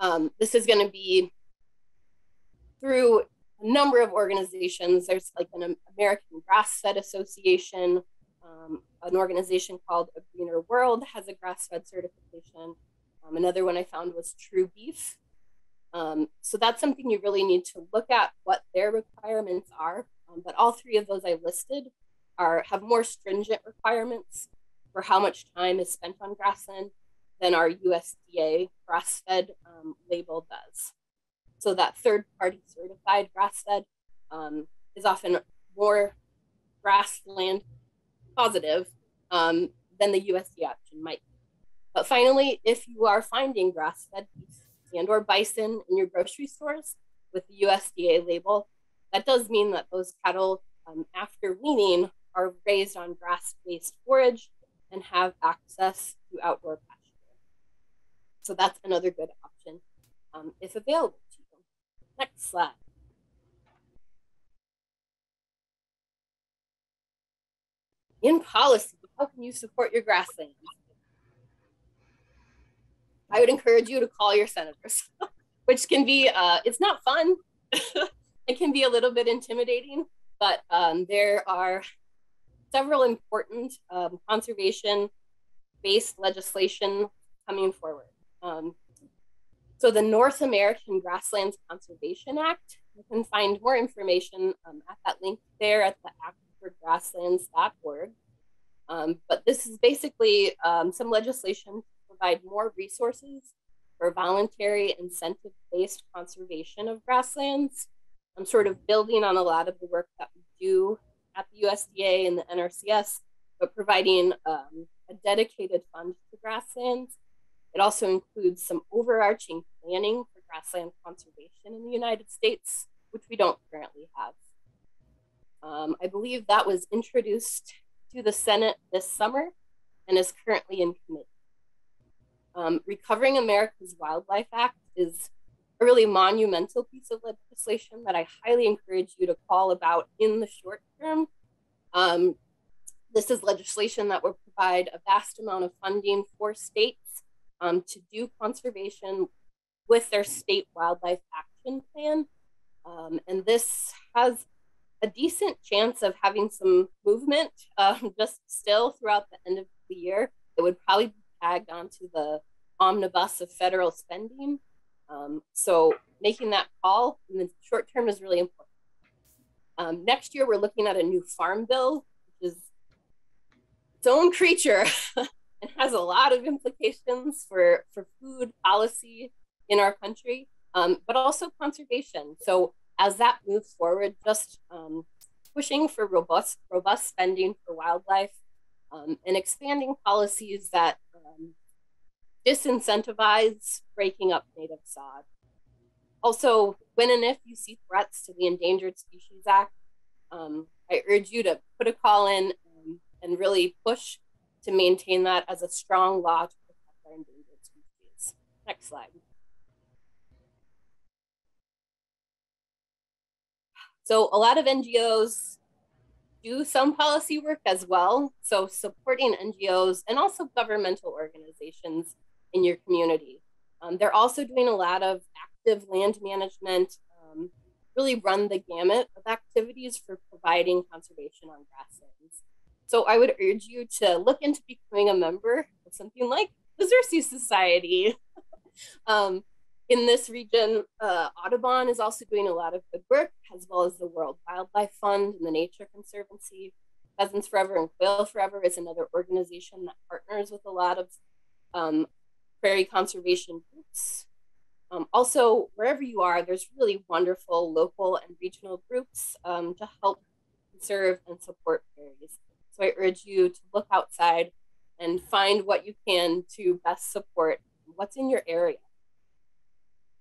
Um, this is going to be through a number of organizations. There's like an American Grass Fed Association, um, an organization called A Greener World has a grass fed certification. Um, another one I found was True Beef. Um, so that's something you really need to look at what their requirements are. Um, but all three of those I listed are have more stringent requirements for how much time is spent on grassland than our USDA grass fed um, label does. So that third party certified grass fed um, is often more grassland positive um, than the USDA option might be. But finally, if you are finding grass fed beef and or bison in your grocery stores with the USDA label, that does mean that those cattle um, after weaning are raised on grass-based forage and have access to outdoor pasture. So that's another good option um, if available. Next slide. In policy, how can you support your grasslands? I would encourage you to call your senators, which can be, uh, it's not fun. it can be a little bit intimidating, but um, there are several important um, conservation based legislation coming forward. Um, so the North American Grasslands Conservation Act, you can find more information um, at that link there at the actforgrasslands.org. Um, but this is basically um, some legislation to provide more resources for voluntary incentive-based conservation of grasslands. I'm sort of building on a lot of the work that we do at the USDA and the NRCS, but providing um, a dedicated fund to grasslands it also includes some overarching planning for grassland conservation in the United States, which we don't currently have. Um, I believe that was introduced to the Senate this summer and is currently in committee. Um, Recovering America's Wildlife Act is a really monumental piece of legislation that I highly encourage you to call about in the short term. Um, this is legislation that will provide a vast amount of funding for states um, to do conservation with their state wildlife action plan. Um, and this has a decent chance of having some movement um, just still throughout the end of the year. It would probably be tagged onto the omnibus of federal spending. Um, so making that call in the short term is really important. Um, next year, we're looking at a new farm bill, which is its own creature. and has a lot of implications for, for food policy in our country, um, but also conservation. So as that moves forward, just um, pushing for robust, robust spending for wildlife um, and expanding policies that um, disincentivize breaking up native sod. also, when and if you see threats to the Endangered Species Act, um, I urge you to put a call in um, and really push to maintain that as a strong law to protect our endangered species. Next slide. So a lot of NGOs do some policy work as well. So supporting NGOs and also governmental organizations in your community. Um, they're also doing a lot of active land management, um, really run the gamut of activities for providing conservation on grasslands. So I would urge you to look into becoming a member of something like the Xerces Society. um, in this region, uh, Audubon is also doing a lot of good work, as well as the World Wildlife Fund and the Nature Conservancy. Pheasants Forever and Quail Forever is another organization that partners with a lot of um, prairie conservation groups. Um, also, wherever you are, there's really wonderful local and regional groups um, to help conserve and support prairies. So I urge you to look outside and find what you can to best support what's in your area.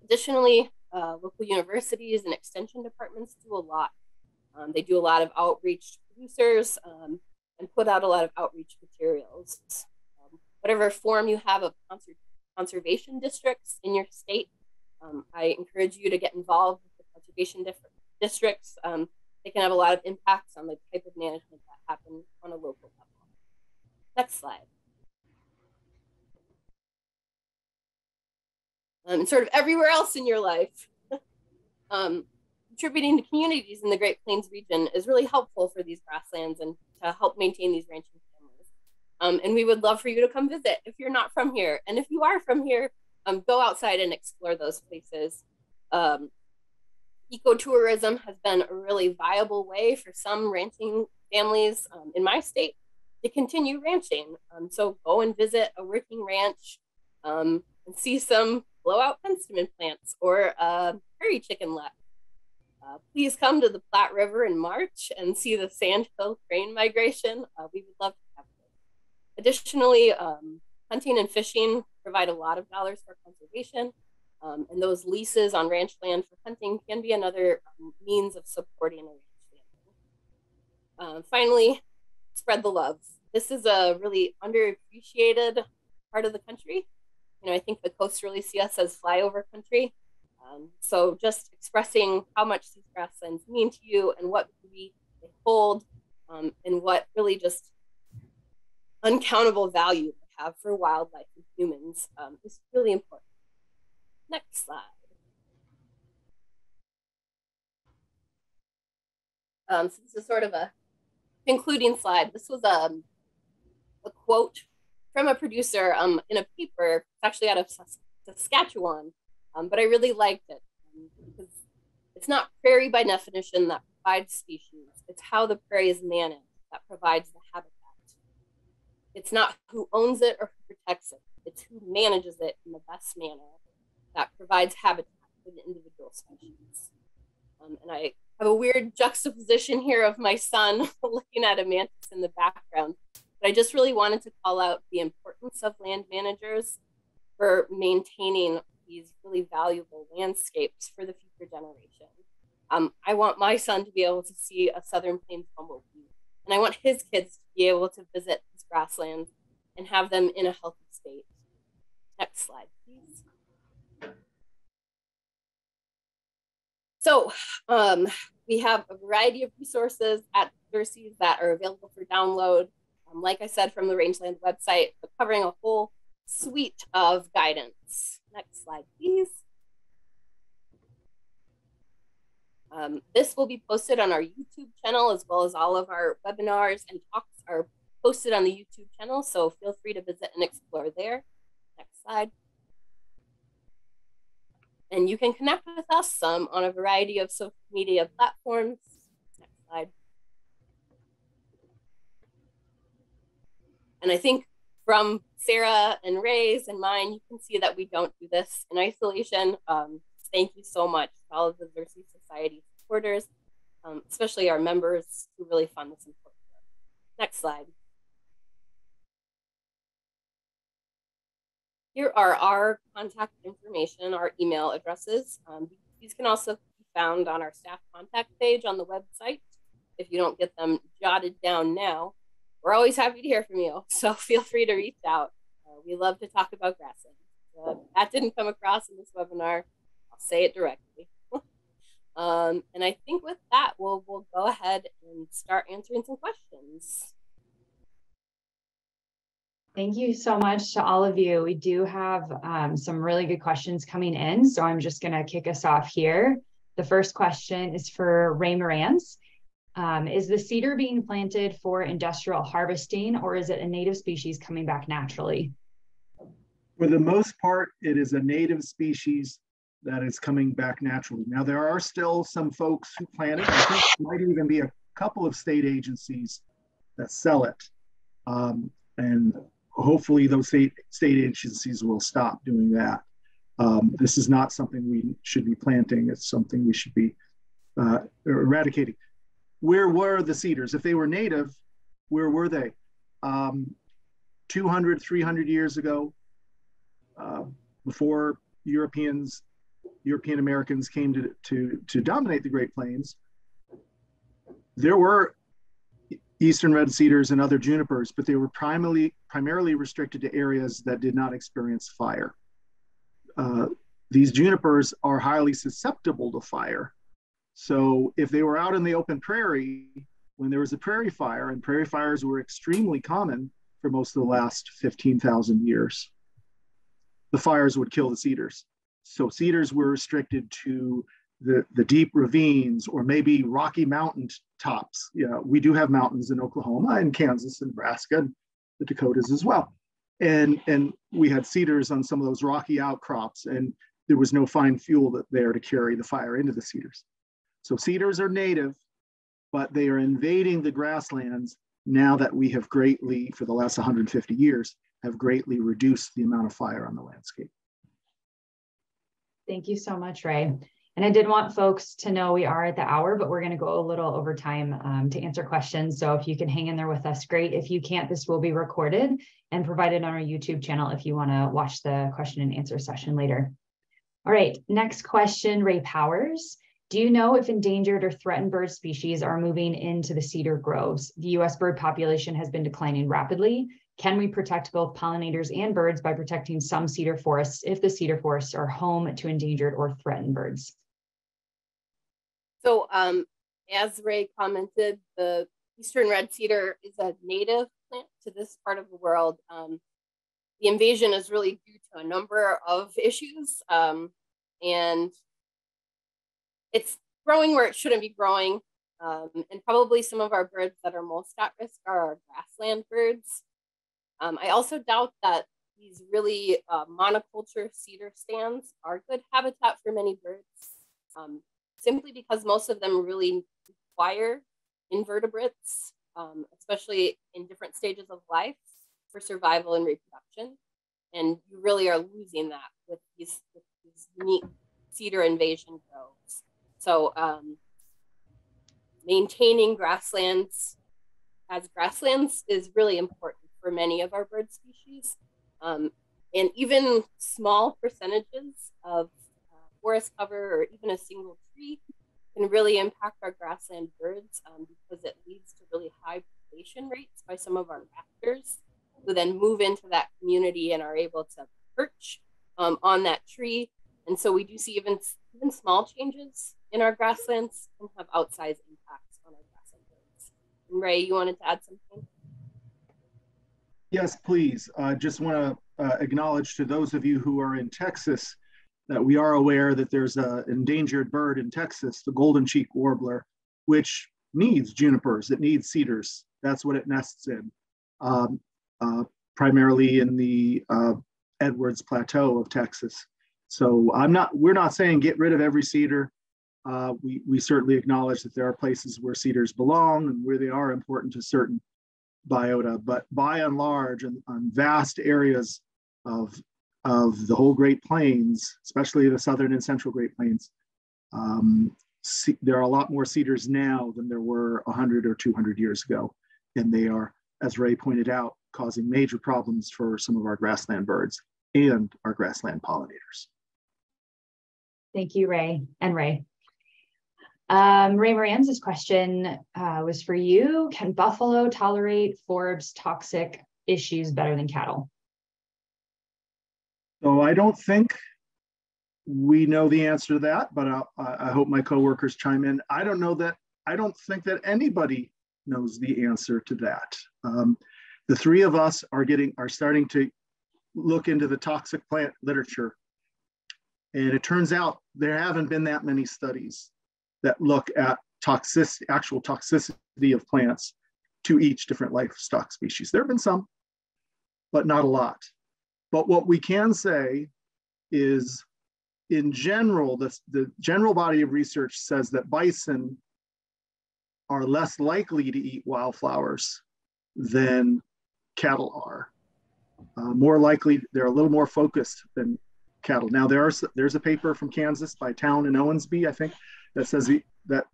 Additionally, uh, local universities and extension departments do a lot. Um, they do a lot of outreach to producers um, and put out a lot of outreach materials. Um, whatever form you have of conservation districts in your state, um, I encourage you to get involved with the conservation districts. They can have a lot of impacts on the type of management that happens on a local level. Next slide. Um, and sort of everywhere else in your life. um, contributing to communities in the Great Plains region is really helpful for these grasslands and to help maintain these ranching families. Um, and we would love for you to come visit if you're not from here. And if you are from here, um, go outside and explore those places. Um, ecotourism has been a really viable way for some ranching families um, in my state to continue ranching. Um, so go and visit a working ranch um, and see some blowout penstemon plants or a prairie chicken lek. Uh, please come to the Platte River in March and see the sandhill crane migration. Uh, we would love to have you. Additionally, um, hunting and fishing provide a lot of dollars for conservation. Um, and those leases on ranch land for hunting can be another um, means of supporting a ranch family. Uh, finally, spread the love. This is a really underappreciated part of the country. You know, I think the coast really see us as flyover country. Um, so just expressing how much these grasslands mean to you and what we hold um, and what really just uncountable value they have for wildlife and humans um, is really important. Next slide. Um, so this is sort of a concluding slide. This was um, a quote from a producer um, in a paper. It's actually out of Saskatchewan, um, but I really liked it um, because it's not prairie by definition that provides species. It's how the prairie is managed that provides the habitat. It's not who owns it or who protects it. It's who manages it in the best manner that provides habitat for the individual species. Um, and I have a weird juxtaposition here of my son looking at a mantis in the background. But I just really wanted to call out the importance of land managers for maintaining these really valuable landscapes for the future generation. Um, I want my son to be able to see a Southern Plains bumblebee, and I want his kids to be able to visit these grasslands and have them in a healthy state. Next slide, please. So um, we have a variety of resources at Xerces that are available for download. Um, like I said, from the Rangeland website, covering a whole suite of guidance. Next slide, please. Um, this will be posted on our YouTube channel as well as all of our webinars and talks are posted on the YouTube channel. So feel free to visit and explore there. Next slide. And you can connect with us um, on a variety of social media platforms. Next slide. And I think from Sarah and Ray's and mine, you can see that we don't do this in isolation. Um, thank you so much to all of the Xerces Society supporters, um, especially our members who really fund this important work. Next slide. Here are our contact information, our email addresses. Um, These can also be found on our staff contact page on the website. If you don't get them jotted down now, we're always happy to hear from you. So feel free to reach out. Uh, we love to talk about grassland. Uh, that didn't come across in this webinar. I'll say it directly. um, and I think with that, we'll, we'll go ahead and start answering some questions. Thank you so much to all of you. We do have um, some really good questions coming in, so I'm just going to kick us off here. The first question is for Ray Moranz. Um, is the cedar being planted for industrial harvesting or is it a native species coming back naturally? For the most part, it is a native species that is coming back naturally. Now, there are still some folks who plant it. I think might even be a couple of state agencies that sell it. Um, and hopefully those state, state agencies will stop doing that. Um, this is not something we should be planting. It's something we should be uh, eradicating. Where were the cedars? If they were native, where were they? Um, 200, 300 years ago, uh, before Europeans, European Americans came to, to, to dominate the Great Plains, there were eastern red cedars and other junipers, but they were primarily primarily restricted to areas that did not experience fire. Uh, these junipers are highly susceptible to fire. So if they were out in the open prairie, when there was a prairie fire, and prairie fires were extremely common for most of the last 15,000 years, the fires would kill the cedars. So cedars were restricted to the, the deep ravines or maybe rocky mountain tops. Yeah, we do have mountains in Oklahoma and Kansas and Nebraska and the Dakotas as well. And, and we had cedars on some of those rocky outcrops and there was no fine fuel there to carry the fire into the cedars. So cedars are native, but they are invading the grasslands now that we have greatly, for the last 150 years, have greatly reduced the amount of fire on the landscape. Thank you so much, Ray. And I did want folks to know we are at the hour, but we're going to go a little over time um, to answer questions. So if you can hang in there with us, great. If you can't, this will be recorded and provided on our YouTube channel if you want to watch the question and answer session later. All right, next question, Rae Powers. Do you know if endangered or threatened bird species are moving into the cedar groves? The US bird population has been declining rapidly. Can we protect both pollinators and birds by protecting some cedar forests if the cedar forests are home to endangered or threatened birds? So um, as Ray commented, the eastern red cedar is a native plant to this part of the world. Um, the invasion is really due to a number of issues um, and it's growing where it shouldn't be growing. Um, and probably some of our birds that are most at risk are our grassland birds. Um, I also doubt that these really uh, monoculture cedar stands are good habitat for many birds. Um, simply because most of them really require invertebrates, um, especially in different stages of life for survival and reproduction. And you really are losing that with these, with these unique cedar invasion groves. So um, maintaining grasslands as grasslands is really important for many of our bird species. Um, and even small percentages of forest cover or even a single can really impact our grassland birds um, because it leads to really high predation rates by some of our raptors who then move into that community and are able to perch um, on that tree. And so we do see even, even small changes in our grasslands can have outsized impacts on our grassland birds. And Ray, you wanted to add something? Yes, please. I uh, just want to uh, acknowledge to those of you who are in Texas that we are aware that there's an endangered bird in Texas, the golden cheek warbler, which needs junipers, it needs cedars. That's what it nests in, um, uh, primarily in the uh, Edwards Plateau of Texas. So I'm not, we're not saying get rid of every cedar. Uh, we, we certainly acknowledge that there are places where cedars belong and where they are important to certain biota, but by and large, on, on vast areas of of the whole Great Plains, especially the southern and central Great Plains, um, there are a lot more cedars now than there were 100 or 200 years ago. And they are, as Ray pointed out, causing major problems for some of our grassland birds and our grassland pollinators. Thank you, Ray and Ray. Um, Ray Moranz question uh, was for you. Can buffalo tolerate forbs toxic issues better than cattle? So I don't think we know the answer to that, but I, I hope my coworkers chime in. I don't know that, I don't think that anybody knows the answer to that. Um, the three of us are getting, are starting to look into the toxic plant literature. And it turns out there haven't been that many studies that look at toxic, actual toxicity of plants to each different livestock species. There have been some, but not a lot. But what we can say is in general, the, the general body of research says that bison are less likely to eat wildflowers than cattle are. Uh, more likely, they're a little more focused than cattle. Now, there are, there's a paper from Kansas by Towne and Owensby, I think, that says the, that,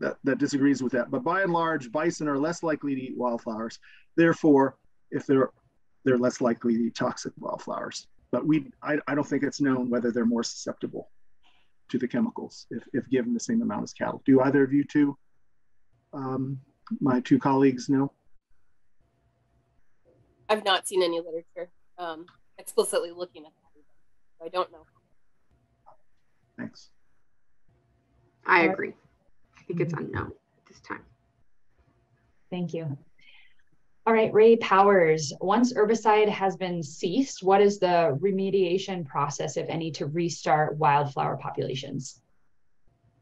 that, that disagrees with that. But by and large, bison are less likely to eat wildflowers. Therefore, if they're, they're less likely to eat toxic wildflowers but we I, I don't think it's known whether they're more susceptible to the chemicals if, if given the same amount as cattle. Do either of you two, um, my two colleagues, know? I've not seen any literature um, explicitly looking at that. So I don't know. Thanks. I agree. I think it's unknown at this time. Thank you. All right, Rae Powers, once herbicide has been ceased, what is the remediation process, if any, to restart wildflower populations?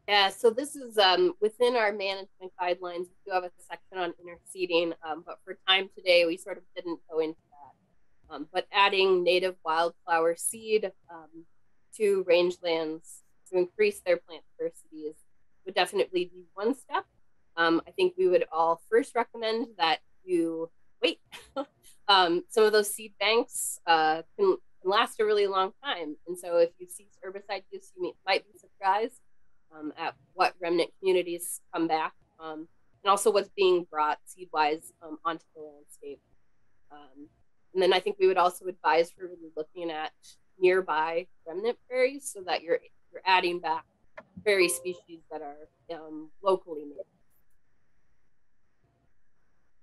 Yeah, so this is um, within our management guidelines. We do have a section on interseeding, um, but for time today, we sort of didn't go into that. Um, but adding native wildflower seed um, to rangelands to increase their plant diversity would definitely be one step. Um, I think we would all first recommend that you wait. um, some of those seed banks uh, can, last a really long time. And so if you cease herbicide use, you might be surprised um, at what remnant communities come back um, and also what's being brought seed wise um, onto the landscape. Um, and then I think we would also advise for really looking at nearby remnant prairies so that you're, you're adding back prairie species that are um, locally native.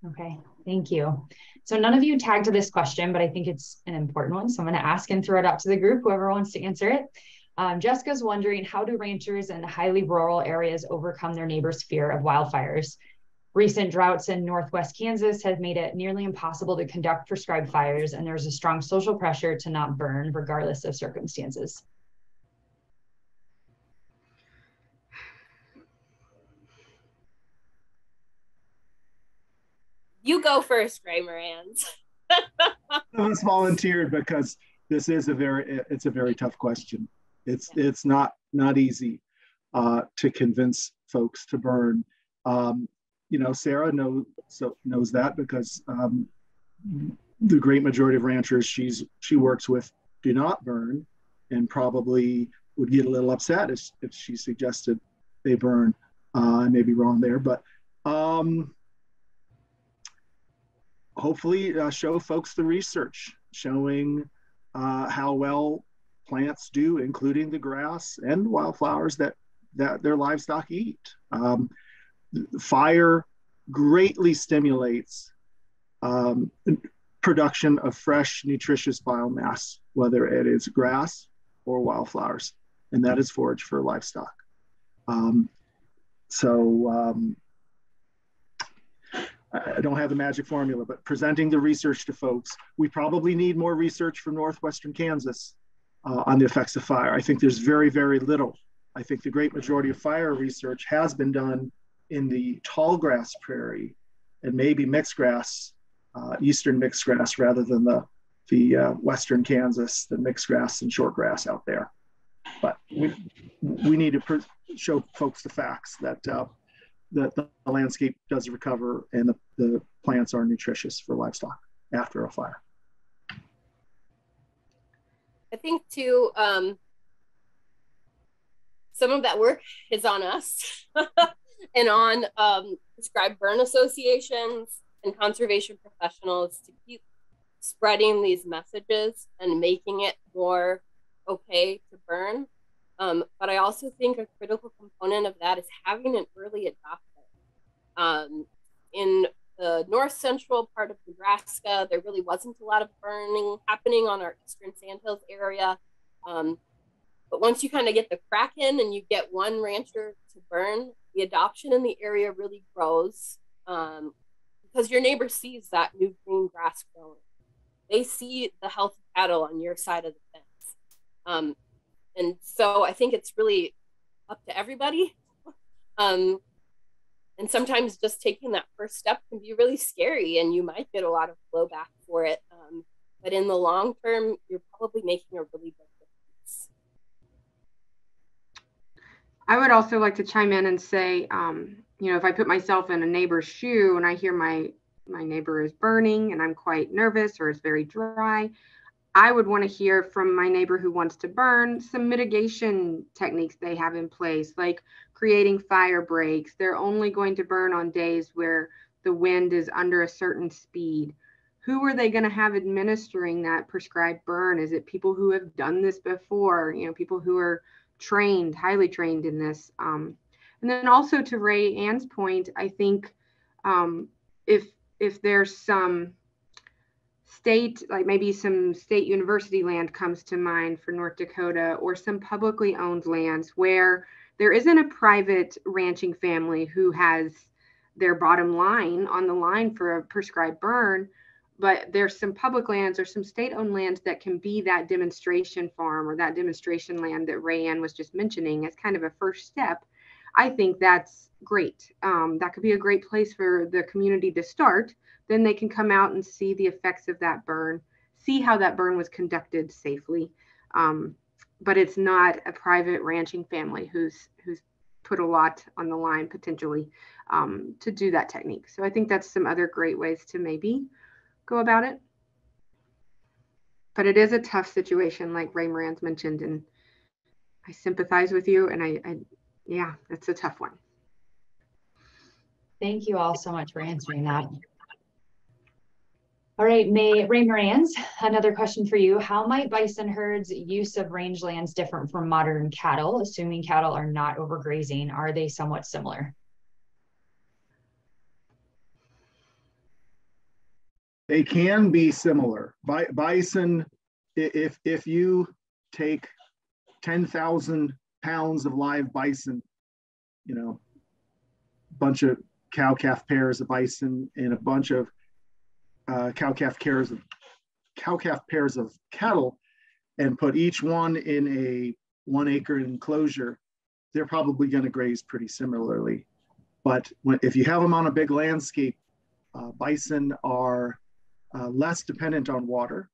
Okay, thank you. So none of you tagged to this question, but I think it's an important one. So I'm going to ask and throw it out to the group, whoever wants to answer it. Um, Jessica's wondering how do ranchers in highly rural areas overcome their neighbors' fear of wildfires? Recent droughts in Northwest Kansas have made it nearly impossible to conduct prescribed fires, and there's a strong social pressure to not burn, regardless of circumstances. You go first, Ray Moranz. I was volunteered because this is a very it's a very tough question. It's yeah. it's not not easy uh, to convince folks to burn. Um, you know, Sarah knows so knows that because um, the great majority of ranchers she's she works with do not burn, and probably would get a little upset if, if she suggested they burn. Uh, I may be wrong there, but um, hopefully uh, show folks the research showing uh, how well plants do, including the grass and wildflowers that, that their livestock eat. Um, fire greatly stimulates um, production of fresh, nutritious biomass, whether it is grass or wildflowers, and that is forage for livestock. Um, so um, I don't have the magic formula, but presenting the research to folks. We probably need more research from Northwestern Kansas uh, on the effects of fire. I think there's very, very little. I think the great majority of fire research has been done in the tall grass prairie and maybe mixed grass, uh, eastern mixed grass rather than the, the uh, western Kansas, the mixed grass and short grass out there. But we, we need to show folks the facts that uh, that the landscape does recover and the, the plants are nutritious for livestock after a fire. I think too, um, some of that work is on us and on um, prescribed burn associations and conservation professionals to keep spreading these messages and making it more okay to burn. Um, but I also think a critical component of that is having an early adopter. Um, in the north central part of Nebraska, there really wasn't a lot of burning happening on our eastern sandhills area. Um, but once you kind of get the crack in and you get one rancher to burn, the adoption in the area really grows um, because your neighbor sees that new green grass growing. They see the healthy cattle on your side of the fence. And so I think it's really up to everybody. Um, and sometimes just taking that first step can be really scary and you might get a lot of blowback for it. Um, but in the long term, you're probably making a really big difference. I would also like to chime in and say, um, you know, if I put myself in a neighbor's shoe and I hear my my neighbor is burning and I'm quite nervous or it's very dry, I would want to hear from my neighbor who wants to burn some mitigation techniques they have in place, like creating fire breaks. They're only going to burn on days where the wind is under a certain speed. Who are they going to have administering that prescribed burn? Is it people who have done this before? You know, people who are trained, highly trained in this. Um, and then also to Rae Ann's point, I think um, if if there's some state, like maybe some state university land comes to mind for North Dakota, or some publicly owned lands where there isn't a private ranching family who has their bottom line on the line for a prescribed burn, but there's some public lands or some state owned lands that can be that demonstration farm or that demonstration land that Rae Ann was just mentioning as kind of a first step. I think that's great. Um, that could be a great place for the community to start then they can come out and see the effects of that burn, see how that burn was conducted safely. Um, but it's not a private ranching family who's who's put a lot on the line potentially um, to do that technique. So I think that's some other great ways to maybe go about it. But it is a tough situation, like Ray Moranz mentioned, and I sympathize with you. And I, I yeah, it's a tough one. Thank you all so much for answering that. All right, May Ray Moranz, another question for you. How might bison herds use of rangelands different from modern cattle? Assuming cattle are not overgrazing, are they somewhat similar? They can be similar. Bison, if if you take 10,000 pounds of live bison, you know, bunch of cow calf pairs of bison and a bunch of uh, cow calf pairs of cow calf pairs of cattle and put each one in a one acre enclosure, they're probably going to graze pretty similarly. But when, if you have them on a big landscape, uh, bison are uh, less dependent on water.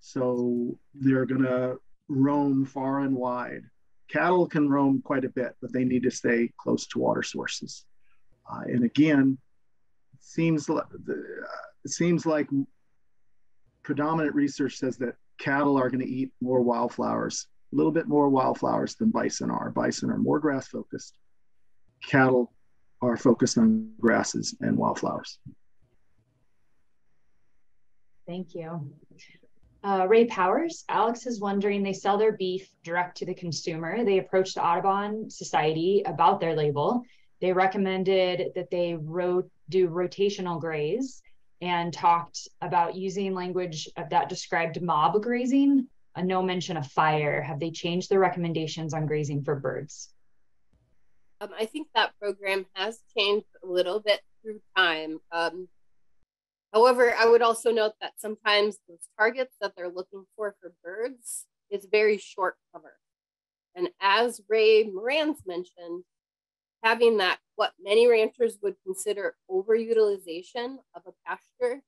So they're going to roam far and wide. Cattle can roam quite a bit, but they need to stay close to water sources. Uh, and again, seems like it seems like predominant research says that cattle are going to eat more wildflowers, a little bit more wildflowers than bison are. Bison are more grass focused. Cattle are focused on grasses and wildflowers. Thank you. Uh, Rae Powers, Alex is wondering they sell their beef direct to the consumer. They approached the Audubon Society about their label. They recommended that they do rotational graze and talked about using language that described mob grazing, a no mention of fire. Have they changed their recommendations on grazing for birds? Um, I think that program has changed a little bit through time. Um, however, I would also note that sometimes those targets that they're looking for for birds is very short cover. And as Ray Moranz mentioned, having that what many ranchers would consider overutilization of a pasture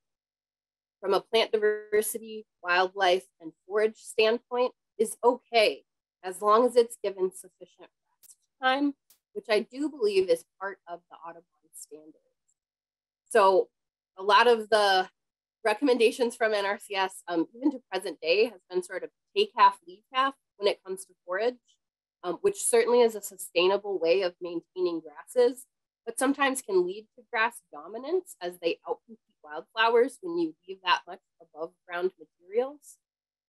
from a plant diversity, wildlife, and forage standpoint is okay as long as it's given sufficient rest time, which I do believe is part of the Audubon standards. So a lot of the recommendations from NRCS, um, even to present day, has been sort of take half, leave half when it comes to forage um, which certainly is a sustainable way of maintaining grasses, but sometimes can lead to grass dominance as they outcompete wildflowers when you leave that much above ground materials.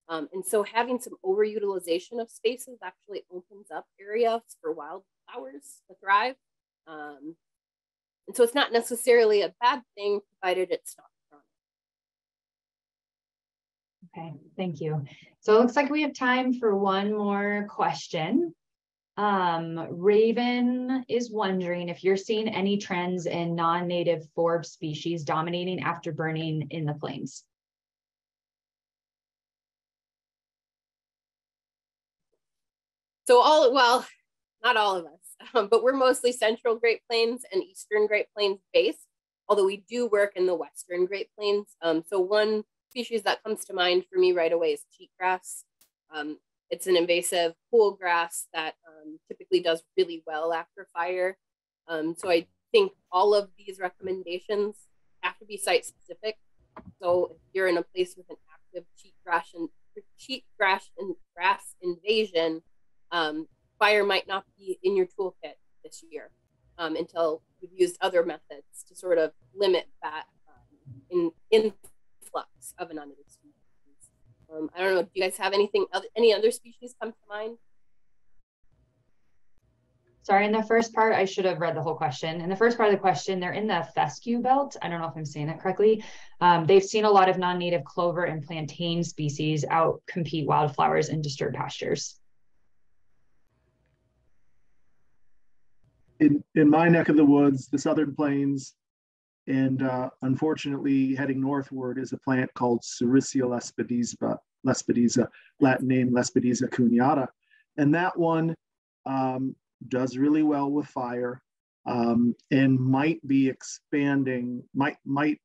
Um, and so having some overutilization of spaces actually opens up areas for wildflowers to thrive. Um, and so it's not necessarily a bad thing, provided it's not Okay, thank you. So it looks like we have time for one more question. Um, Raven is wondering if you're seeing any trends in non-native forb species dominating after burning in the flames. So all, well, not all of us, um, but we're mostly central Great Plains and eastern Great Plains based, although we do work in the western Great Plains. Um, so one species that comes to mind for me right away is cheatgrass. Um, it's an invasive cool grass that um, typically does really well after fire. Um, so I think all of these recommendations have to be site specific. So if you're in a place with an active cheatgrass and cheatgrass and grass invasion, um, fire might not be in your toolkit this year um, until you've used other methods to sort of limit that um, in influx of an unnative species. Um, I don't know. Do you guys have anything? Any other species come to mind? Sorry, in the first part, I should have read the whole question. In the first part of the question, they're in the fescue belt. I don't know if I'm saying that correctly. Um, they've seen a lot of non-native clover and plantain species out compete wildflowers in disturbed pastures. In in my neck of the woods, the Southern Plains, and uh, unfortunately heading northward is a plant called Sericea lespedeza, lespedeza, Latin name Lespedeza cuneata, and that one um, does really well with fire um, and might be expanding, might might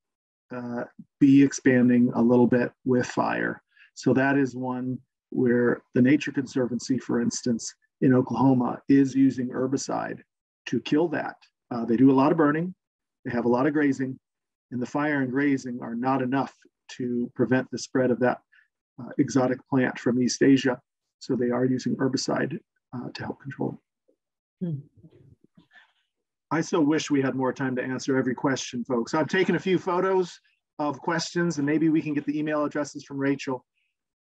uh, be expanding a little bit with fire. So that is one where the Nature Conservancy, for instance, in Oklahoma, is using herbicide to kill that. Uh, they do a lot of burning, they have a lot of grazing, and the fire and grazing are not enough to prevent the spread of that uh, exotic plant from East Asia. So they are using herbicide uh, to help control it. Hmm. I so wish we had more time to answer every question, folks. I've taken a few photos of questions and maybe we can get the email addresses from Rachel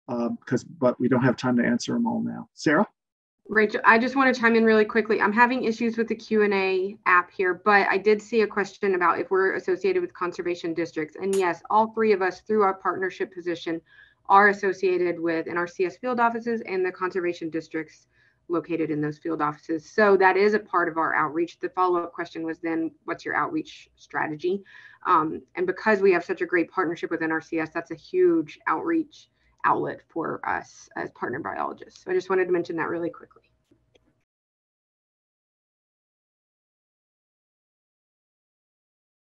because, um, but we don't have time to answer them all now. Sarah? Rachel, I just want to chime in really quickly. I'm having issues with the Q&A app here, but I did see a question about if we're associated with conservation districts. And yes, all three of us through our partnership position are associated with NRCS field offices and the conservation districts located in those field offices. So that is a part of our outreach. The follow-up question was then, what's your outreach strategy? Um, and because we have such a great partnership with NRCS, that's a huge outreach outlet for us as partner biologists. So I just wanted to mention that really quickly.